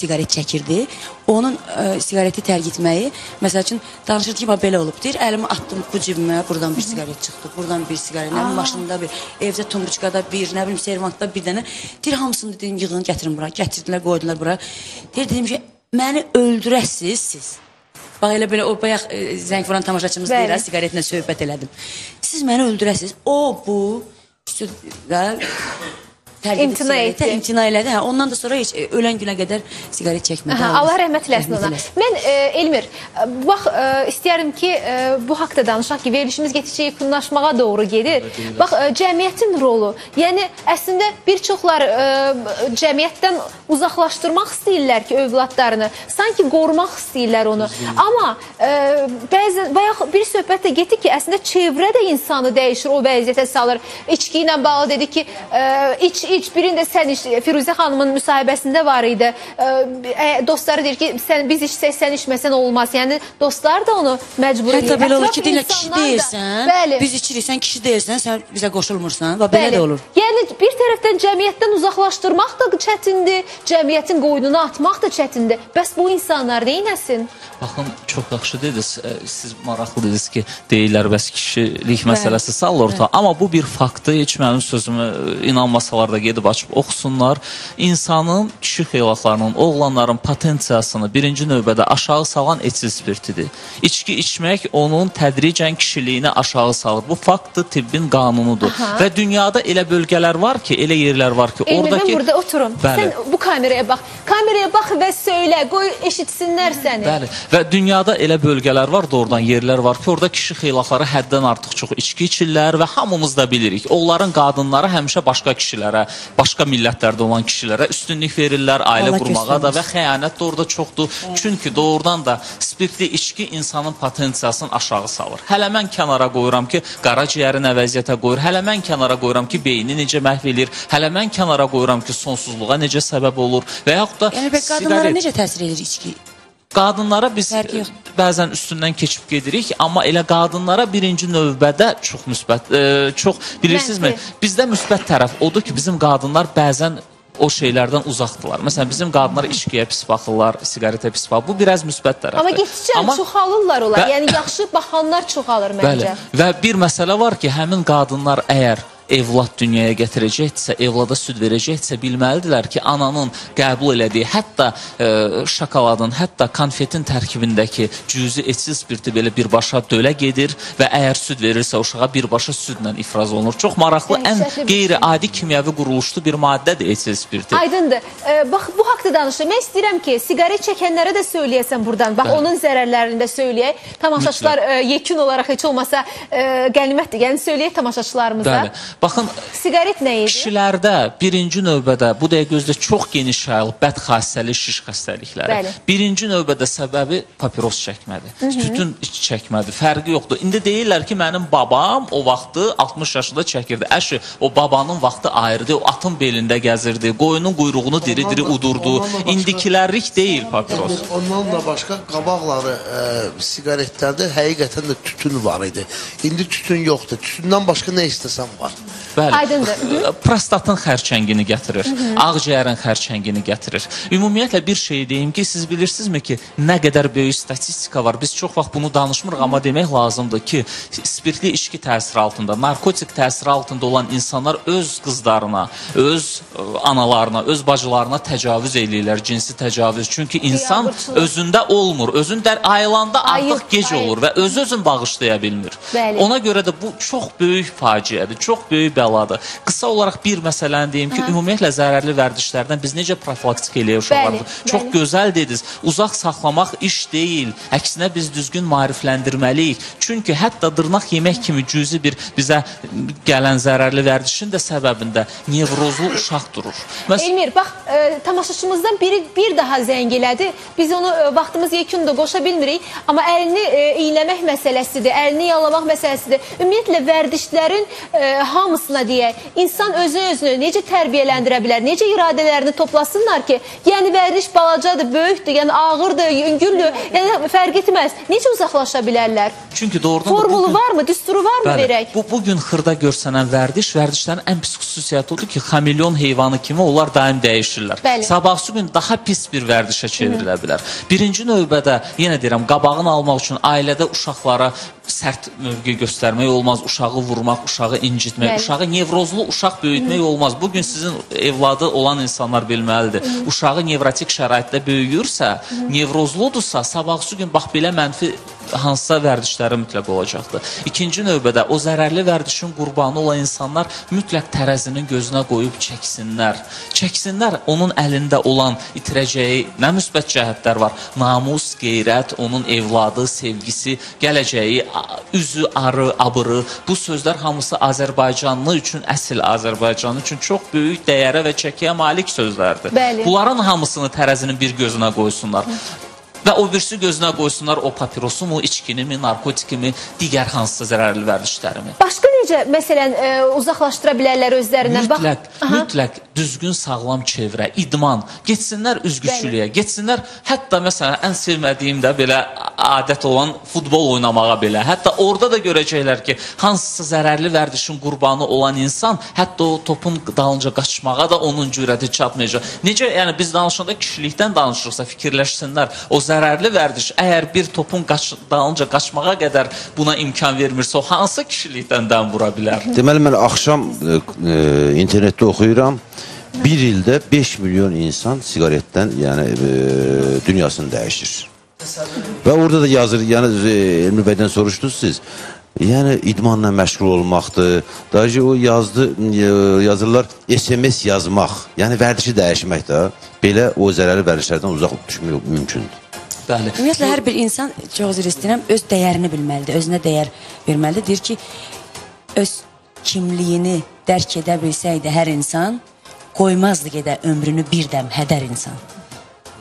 siqaret çəkirdi. Onun ə, siqareti tərk etməyi, məsəl üçün danışırdı ki, bax belə olub. Deyir, əlimi atdım bu cibimə, buradan bir siqaret çıxdı, buradan bir siqaret, nə maşında bir, evdə tumbuçkada bir, nə bilim servantda bir dənə. Deyir, hamısını dedim, yığın, gətirin bura. Gətirdilər, qoydular bura. Deyir, dedim ki, məni öldürəsiz siz. Bax elə belə o bayaq e, zəng vuran tamaşaçımız deyir, siqaretlə söhbət elədim. Siz məni öldürəsiz. O bu da tərk edib İmtina etdi. İmtina elədi. Hə, ondan da sonra heç e, ölən günə qədər siqaret çəkmədi. Aha, Allah rəhmət eləsin ona. Mən e, Elmir, e, bax e, istəyərəm ki, e, bu haqqda danışaq ki, verilişimiz getdikcə yekunlaşmağa doğru gedir. Bax e, cəmiyyətin rolu, yəni əslində bir çoxlar e, cəmiyyətdən uzaqlaşdırmaq istəyirlər ki, övladlarını, sanki qorumaq istəyirlər onu. Amma e, bəzən bayaq bir söhbət də getdi ki, əslində çevrə də insanı dəyişir, o vəziyyətə salır. İçki ilə bağlı dedi ki, e, iç iç birində sən iç. Firuzə xanımın müsahibəsində var idi. E, dostları deyir ki, sən biz içsək sən içməsən olmaz. Yəni dostlar da onu məcbur Hətta edir. belə olur ki, deyirlər kişi deyirsən, Bəli. biz içirik, sən kişi deyirsən, sən bizə qoşulmursan. Bax belə də olur. Yəni bir tərəfdən cəmiyyətdən uzaqlaşdırmaq da çətindir, cəmiyyətin qoynuna atmaq da çətindir. Bəs bu insanlar nə etsin? Baxın, çox yaxşı dediniz. Siz maraqlı dediniz ki, deyirlər bəs kişilik məsələsi salır orta. Amma bu bir faktdır. Heç mənim sözümə inanmasalar da gedib açıb oxusunlar. İnsanın kişi xeylatlarının, oğlanların potensiyasını birinci növbədə aşağı salan etil spirtidir. İçki içmək onun tədricən kişiliyini aşağı salır. Bu faktdır, tibbin qanunudur. Aha. Və dünyada elə bölgələr var ki, elə yerlər var ki, Elmi, oradakı burada oturum. Bəli. Sen bu kameraya bak. Kameraya bak ve söyle. Koy eşitsinler seni. Bəli. Və dünyada elə bölgələr var, doğrudan yerlər var ki, orada kişi xeylaxları həddən artıq çox içki içirlər və hamımız da bilirik. Onların qadınları həmişə başqa kişilərə, başqa millətlərdə olan kişilərə üstünlük verirlər, ailə Allah qurmağa da və xəyanət də orada çoxdur. Çünki doğrudan da spirtli içki insanın potensiyasını aşağı salır. Hələ mən kənara qoyuram ki, qaraciyəri nə vəziyyətə qoyur. Hələ mən kənara qoyuram ki, beyni necə məhv edir. Hələ mən kənara qoyuram ki, sonsuzluğa necə səbəb olur və yaxud da Yəni bə qadınlara necə təsir edir içki? Qadınlara biz Fərqi yox. bəzən üstündən keçib gedirik, amma elə qadınlara birinci növbədə çox müsbət, e, çox bilirsinizmi? Bizdə müsbət tərəf odur ki, bizim qadınlar bəzən o şeylərdən uzaqdılar. Məsələn, bizim qadınlar içkiyə pis baxırlar, siqaretə pis baxır. Bu biraz müsbət tərəfdir. Amma getdikcə çoxalırlar onlar. Və- Yəni yaxşı baxanlar çoxalır Bəli. məncə. Və bir məsələ var ki, həmin qadınlar əgər evlad dünyaya gətirəcəkdirsə, evlada süd verəcəkdirsə bilməlidirlər ki, ananın qəbul elədiyi, hətta e, şokoladın, hətta konfetin tərkibindəki cüzi etil spirti belə birbaşa dölə gedir və əgər süd verirsə uşağa birbaşa südlə ifraz olunur. Çox maraqlı, ən qeyri-adi kimyəvi quruluşlu bir maddədir etil spirti. Aydındır. Ee, bax bu haqda danışırım. Mən istəyirəm ki, siqaret çəkənlərə də söyləyəsən burdan. Bax Bəli. onun zərərlərini də söyləyək. Tamaşaçılar e, yekun olaraq heç olmasa e, qənimətdir. Yəni söyləyək tamaşaçılarımıza. Bəli. Baxın, Siqaret nə idi? Kişilərdə birinci növbədə bu dəqiqə gözdə çox geniş yayılıb bəd xassəli şiş xəstəlikləri. Bəli. Birinci növbədə səbəbi papiros çəkmədir. Tütün iç çəkmədir. Fərqi yoxdur. İndi deyirlər ki, mənim babam o vaxtı 60 yaşında çəkirdi. Əşi, o babanın vaxtı ayrıdı. O atın belində gəzirdi. Qoyunun quyruğunu diri-diri udurdu. başqa- İndikilərlik deyil papiros. Ondan da başqa qabaqları ə, siqaretlərdə həqiqətən də tütün var idi. İndi tütün yoxdur. Tütündən başqa nə istəsən var. Bəli. Aydındır. Prostatın xərçəngini gətirir. Ağciyərin xərçəngini gətirir. Ümumiyyətlə bir şey deyim ki, siz bilirsinizmi ki, nə qədər böyük statistika var. Biz çox vaxt bunu danışmırıq, amma demək lazımdır ki, spirtli içki təsiri altında, narkotik təsiri altında olan insanlar öz qızlarına, öz analarına, öz bacılarına təcavüz eləyirlər, cinsi təcavüz. Çünki insan özündə olmur. Özündə ayılanda Ayıb, artıq gec olur və öz-özün bağışlaya bilmir. Ona görə də bu çox böyük faciədir, çox böyük bəladır. Qısa olaraq bir məsələni deyim ki, ümumiyyətlə zərərli vərdişlərdən biz necə profilaktik eləyə uşaqlarımızı? Çox bəli. gözəl dediniz. Uzaq saxlamaq iş deyil. Əksinə biz düzgün maarifləndirməliyik. Çünki hətta dırnaq yemək kimi cüzi bir bizə gələn zərərli vərdişin də səbəbində nevrozlu uşaq durur. Məs Elmir, bax e, tamaşaçımızdan biri bir daha zəng elədi. Biz onu e, vaxtımız yekundur, qoşa bilmirik. Amma əlini e, iyləmək məsələsidir, əlini yalamaq məsələsidir. Ümumiyyətlə vərdişlərin e, hamısına deyək, insan özü özünü necə tərbiyələndirə bilər, necə iradələrini toplasınlar ki, yəni vərdiş balacadır, böyükdür, yəni ağırdır, yüngüldür, yəni fərq etməz. Necə uzaqlaşa bilərlər? çünki doğrudan Formulu gün- varmı, düsturu varmı verək? Bu bu gün xırda görsənən vərdiş, vərdişlərin ən pis xüsusiyyəti odur ki, xameleon heyvanı kimi onlar daim dəyişirlər. Bəli. Sabahsı gün daha pis bir vərdişə çevrilə bilər. Birinci növbədə yenə deyirəm, qabağını almaq üçün ailədə uşaqlara sərt mövqe göstərmək olmaz, uşağı vurmaq, uşağı incitmək, Bəli. uşağı nevrozlu uşaq böyütmək olmaz. Bu gün sizin evladı olan insanlar bilməlidir. Uşağı nevrotik şəraitdə böyüyürsə, nevrozludursa, sabahsı gün bax belə mənfi hansısa vərdişləri mütləq olacaqdır. İkinci növbədə o zərərli vərdişin qurbanı olan insanlar mütləq tərəzinin gözünə qoyub çəksinlər. Çəksinlər onun əlində olan itirəcəyi nə müsbət cəhətlər var. Namus, qeyrət, onun evladı, sevgisi, gələcəyi, üzü, arı, abırı. Bu sözlər hamısı Azərbaycanlı üçün, əsl Azərbaycanlı üçün çox böyük dəyərə və çəkiyə malik sözlərdir. Bəli. Bunların hamısını tərəzinin bir gözünə qoysunlar. Və o birisi gözünə qoysunlar o papirosu mu, içkini mi, narkotiki mi, digər hansısa zərərli vərdişləri mi. Başqa necə məsələn e, uzaqlaşdıra bilərlər özlərindən? Mütləq, Aha. mütləq düzgün sağlam çevrə, idman, getsinlər üzgüçülüyə, getsinlər hətta məsələn ən sevmədiyim də belə adət olan futbol oynamağa belə. Hətta orada da görəcəklər ki, hansısa zərərli vərdişin qurbanı olan insan hətta o topun dalınca qaçmağa da onun cürəti çatmayacaq. Necə yəni biz danışanda kişilikdən danışırıqsa fikirləşsinlər. O zərərli vərdiş əgər bir topun qaç dalınca qaçmağa qədər buna imkan vermirsə, o hansı kişilikdən dəm vura bilər? Deməli mən axşam e, e, internetdə oxuyuram. Bir ildə 5 milyon insan siqaretdən, yəni e, dünyasını dəyişir. Və orada da yazır, yəni e, Elmi bəydən soruşdunuz siz. Yəni idmanla məşğul olmaqdır. Daha o yazdı e, yazırlar SMS yazmaq, yəni vərdişi dəyişmək də belə o zərərli vərdişlərdən uzaq düşmək mümkündür. Bəli. Ümumiyyətlə hər bir insan çox üzr istəyirəm, öz dəyərini bilməlidir, özünə dəyər verməlidir. Deyir ki, öz kimliyini dərk edə bilsəydi hər insan, qoymazdı gedə ömrünü bir dəm hədər insan.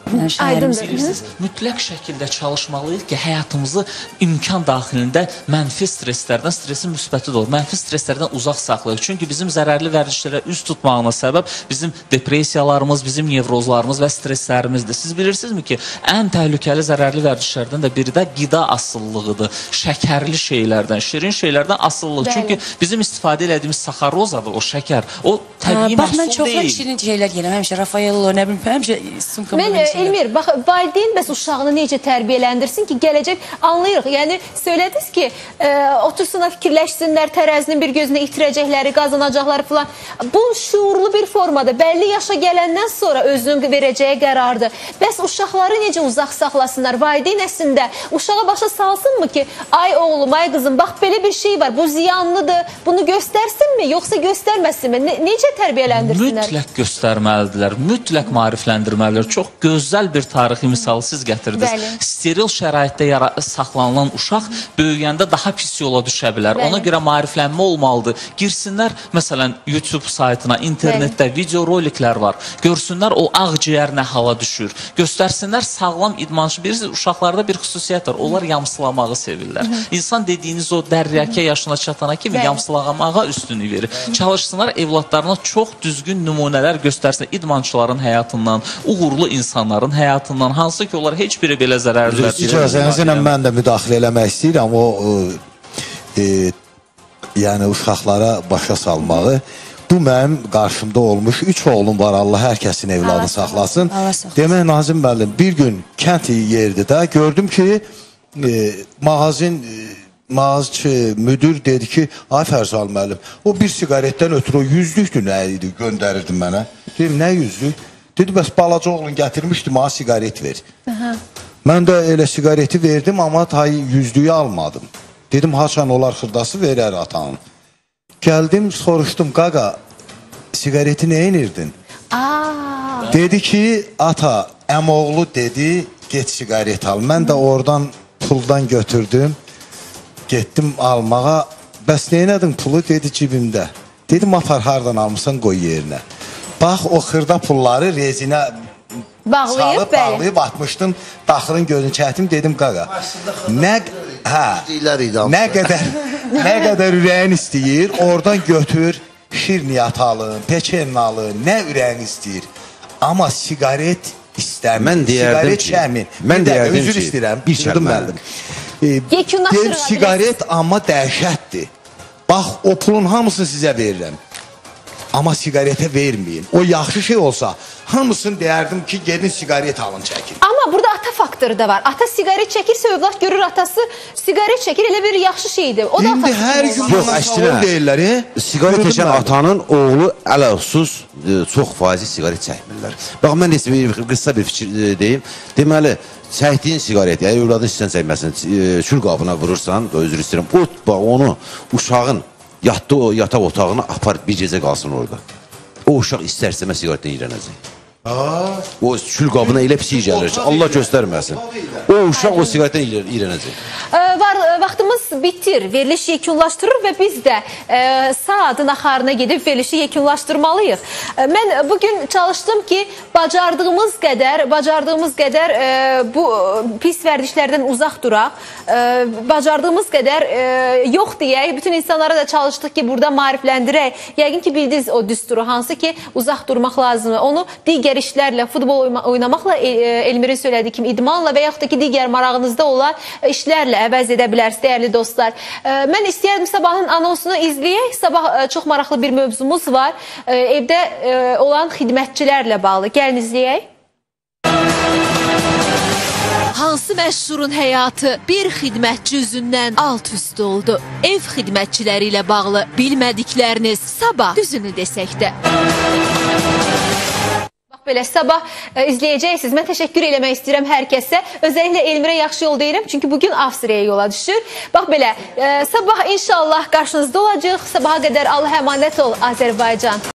Şairimiz Aydındır. Bilirsiniz, mütləq şəkildə çalışmalıyıq ki, həyatımızı imkan daxilində mənfi stresslərdən, stressin müsbəti də olur. Mənfi stresslərdən uzaq saxlayıq. Çünki bizim zərərli vərdişlərə üz tutmağına səbəb bizim depressiyalarımız, bizim nevrozlarımız və stresslərimizdir. Siz bilirsinizmi ki, ən təhlükəli zərərli vərdişlərdən də biri də qida asıllığıdır. Şəkərli şeylərdən, şirin şeylərdən asıllıq. Bəli. Çünki bizim istifadə etdiyimiz saxarozadır o şəkər. O təbii Hə, bax mən məhsul çoxlar deyil. şirin şeylər yeyirəm. Həmişə Rafaello, nə bilim, həmişə sumkamda Mən. Elmir, bax valideyn bəs uşağını necə tərbiyələndirsin ki, gələcək anlayırıq. Yəni söylədiniz ki, e, otursunlar fikirləşsinlər, tərəzinin bir gözünə itirəcəkləri, qazanacaqları filan. Bu şuurlu bir formada bəlli yaşa gələndən sonra özünün verəcəyi qərardır. Bəs uşaqları necə uzaq saxlasınlar? Valideyn əslində uşağa başa salsınmı ki, ay oğlum, ay qızım, bax belə bir şey var. Bu ziyanlıdır. Bunu göstərsinmi, yoxsa göstərməsinmi? Ne necə tərbiyələndirsinlər? Mütləq göstərməlidirlər, mütləq maarifləndirməlidirlər. Çox gözəl bir tarixi misalı siz gətirdiniz. Bəli. Steril şəraitdə saxlanılan uşaq böyüyəndə daha pis yola düşə bilər. Bəli. Ona görə maariflənmə olmalıdır. Girsinlər məsələn YouTube saytına, internetdə video roliklər var. Görsünlər o ağciyər nə hala düşür. Göstərsinlər sağlam idmançı bilirsiniz uşaqlarda bir xüsusiyyət var. Onlar yamsılamağı sevirlər. İnsan dediyiniz o dəryəkə yaşına çatana kimi Bəli. yamsılamağa üstünlük verir. Çalışsınlar evladlarına çox düzgün nümunələr göstərsin idmançıların həyatından, uğurlu insanların həyatından, hansı ki onlar heç biri belə zərərlər. İcazənizlə mən də müdaxilə eləmək istəyirəm o e, e, yəni uşaqlara başa salmağı. Bu mənim qarşımda olmuş 3 oğlum var. Allah hər kəsin evladı Allah saxlasın. Allah saxlasın. Demək Nazim müəllim bir gün kənd yerdi də gördüm ki e, mağazin e, mağazçı, müdür dedi ki, ay Fərzal müəllim, o bir siqaretdən ötürü o yüzlükdür nə idi, göndərirdi mənə. Dedim, nə yüzlük? Dedi, bəs balaca oğlun gətirmişdi, mənə siqaret ver. Mən də elə siqareti verdim, amma tay yüzlüyü almadım. Dedim, haçan olar xırdası verər atanın. Gəldim, soruşdum, qaqa, siqareti nə enirdin? Aa, Dedi ki, ata, əmoğlu dedi, get siqaret al. Mən də oradan puldan götürdüm, getdim almağa. Bəs neynədin pulu? Dedi cibimdə. Dedim, apar hardan almısan, qoy yerinə. Bax, o xırda pulları rezinə bağlayıb salıb, bəli. bağlayıb atmışdım. Daxırın gözünü çətim, dedim, qaqa. Nə, hə, nə qədər, nə qədər ürəyin istəyir, oradan götür, şirniyyat alın, peçen alın, nə ürəyin istəyir. Amma siqaret istəmir. Mən deyərdim siqaret ki- şəmin. mən Bir deyərdim üzr ki, istəyirəm, bir kəlmə. müəllim. E, Yekunlaşdırın, dev siqaret amma dəhşətdir. Bax, o pulun hamısını sizə verirəm. Amma siqaretə verməyin. O yaxşı şey olsa, hamısını deyərdim ki, gedin siqaret alın, çəkin. Amma burada ata faktoru da var. Ata siqaret çəkirsə övlad görür atası siqaret çəkir elə bir yaxşı şeydir. O da İndi hər gün. Yox, bana əksinə. savun deyirlər, e? Siqaret Gördün çəkən mü? atanın oğlu ələxsus e, çox faizi siqaret çəkmirlər. Bax mən isə bir qısa bir fikir e, deyim. Deməli, çəkdiyin siqaret, yəni övladın istəsən çəkməsin, e, çül qabına vurursan, da üzr istəyirəm. O bax onu uşağın yatdığı o yataq otağına apar bir gecə qalsın orada. O uşaq istər-istəməz siqaretdən iyrənəcək. O çül qabına elə pis gəlir ki, Allah göstərməsin. O uşaq o siqaretdən iyrə- iyrənəcək. Var vaxtımız bitir, veriliş yekunlaşdırır və biz də e, saatın axarına gedib verilişi yekunlaşdırmalıyıq. Mən bugün çalışdım ki, bacardığımız qədər, bacardığımız qədər e, bu pis vərdişlərdən uzaq duraq. E, bacardığımız qədər yox deyək. Bütün insanlara da çalışdıq ki, burada maarifləndirək. Yəqin ki, bildiniz o düsturu hansı ki, uzaq durmaq lazımdır. Onu digər işlərlə, futbol oynamaqla, e, e, Elmirin söylədiyi kimi idmanla və yaxud da ki, digər marağınızda olan işlərlə əvəz edə bilərsiniz, dəyərli dostlar. E, Mən istəyərdim sabahın anonsunu izləyək. Sabah çox maraqlı bir mövzumuz var. Evdə olan xidmətçilərlə bağlı. Gəlin izləyək. Hansı məşhurun həyatı bir xidmətçi üzündən alt üst oldu? Ev xidmətçiləri ilə bağlı bilmədikləriniz sabah düzünü desək də. Bax belə sabah e, izləyəcəksiniz. Mən təşəkkür eləmək istəyirəm hər kəsə. Özəlliklə Elmirə yaxşı yol deyirəm, çünki bugün Avstriyaya yola düşür. Bax belə, e, sabah inşallah qarşınızda olacaq. Sabaha qədər Allah əmanət ol Azərbaycan.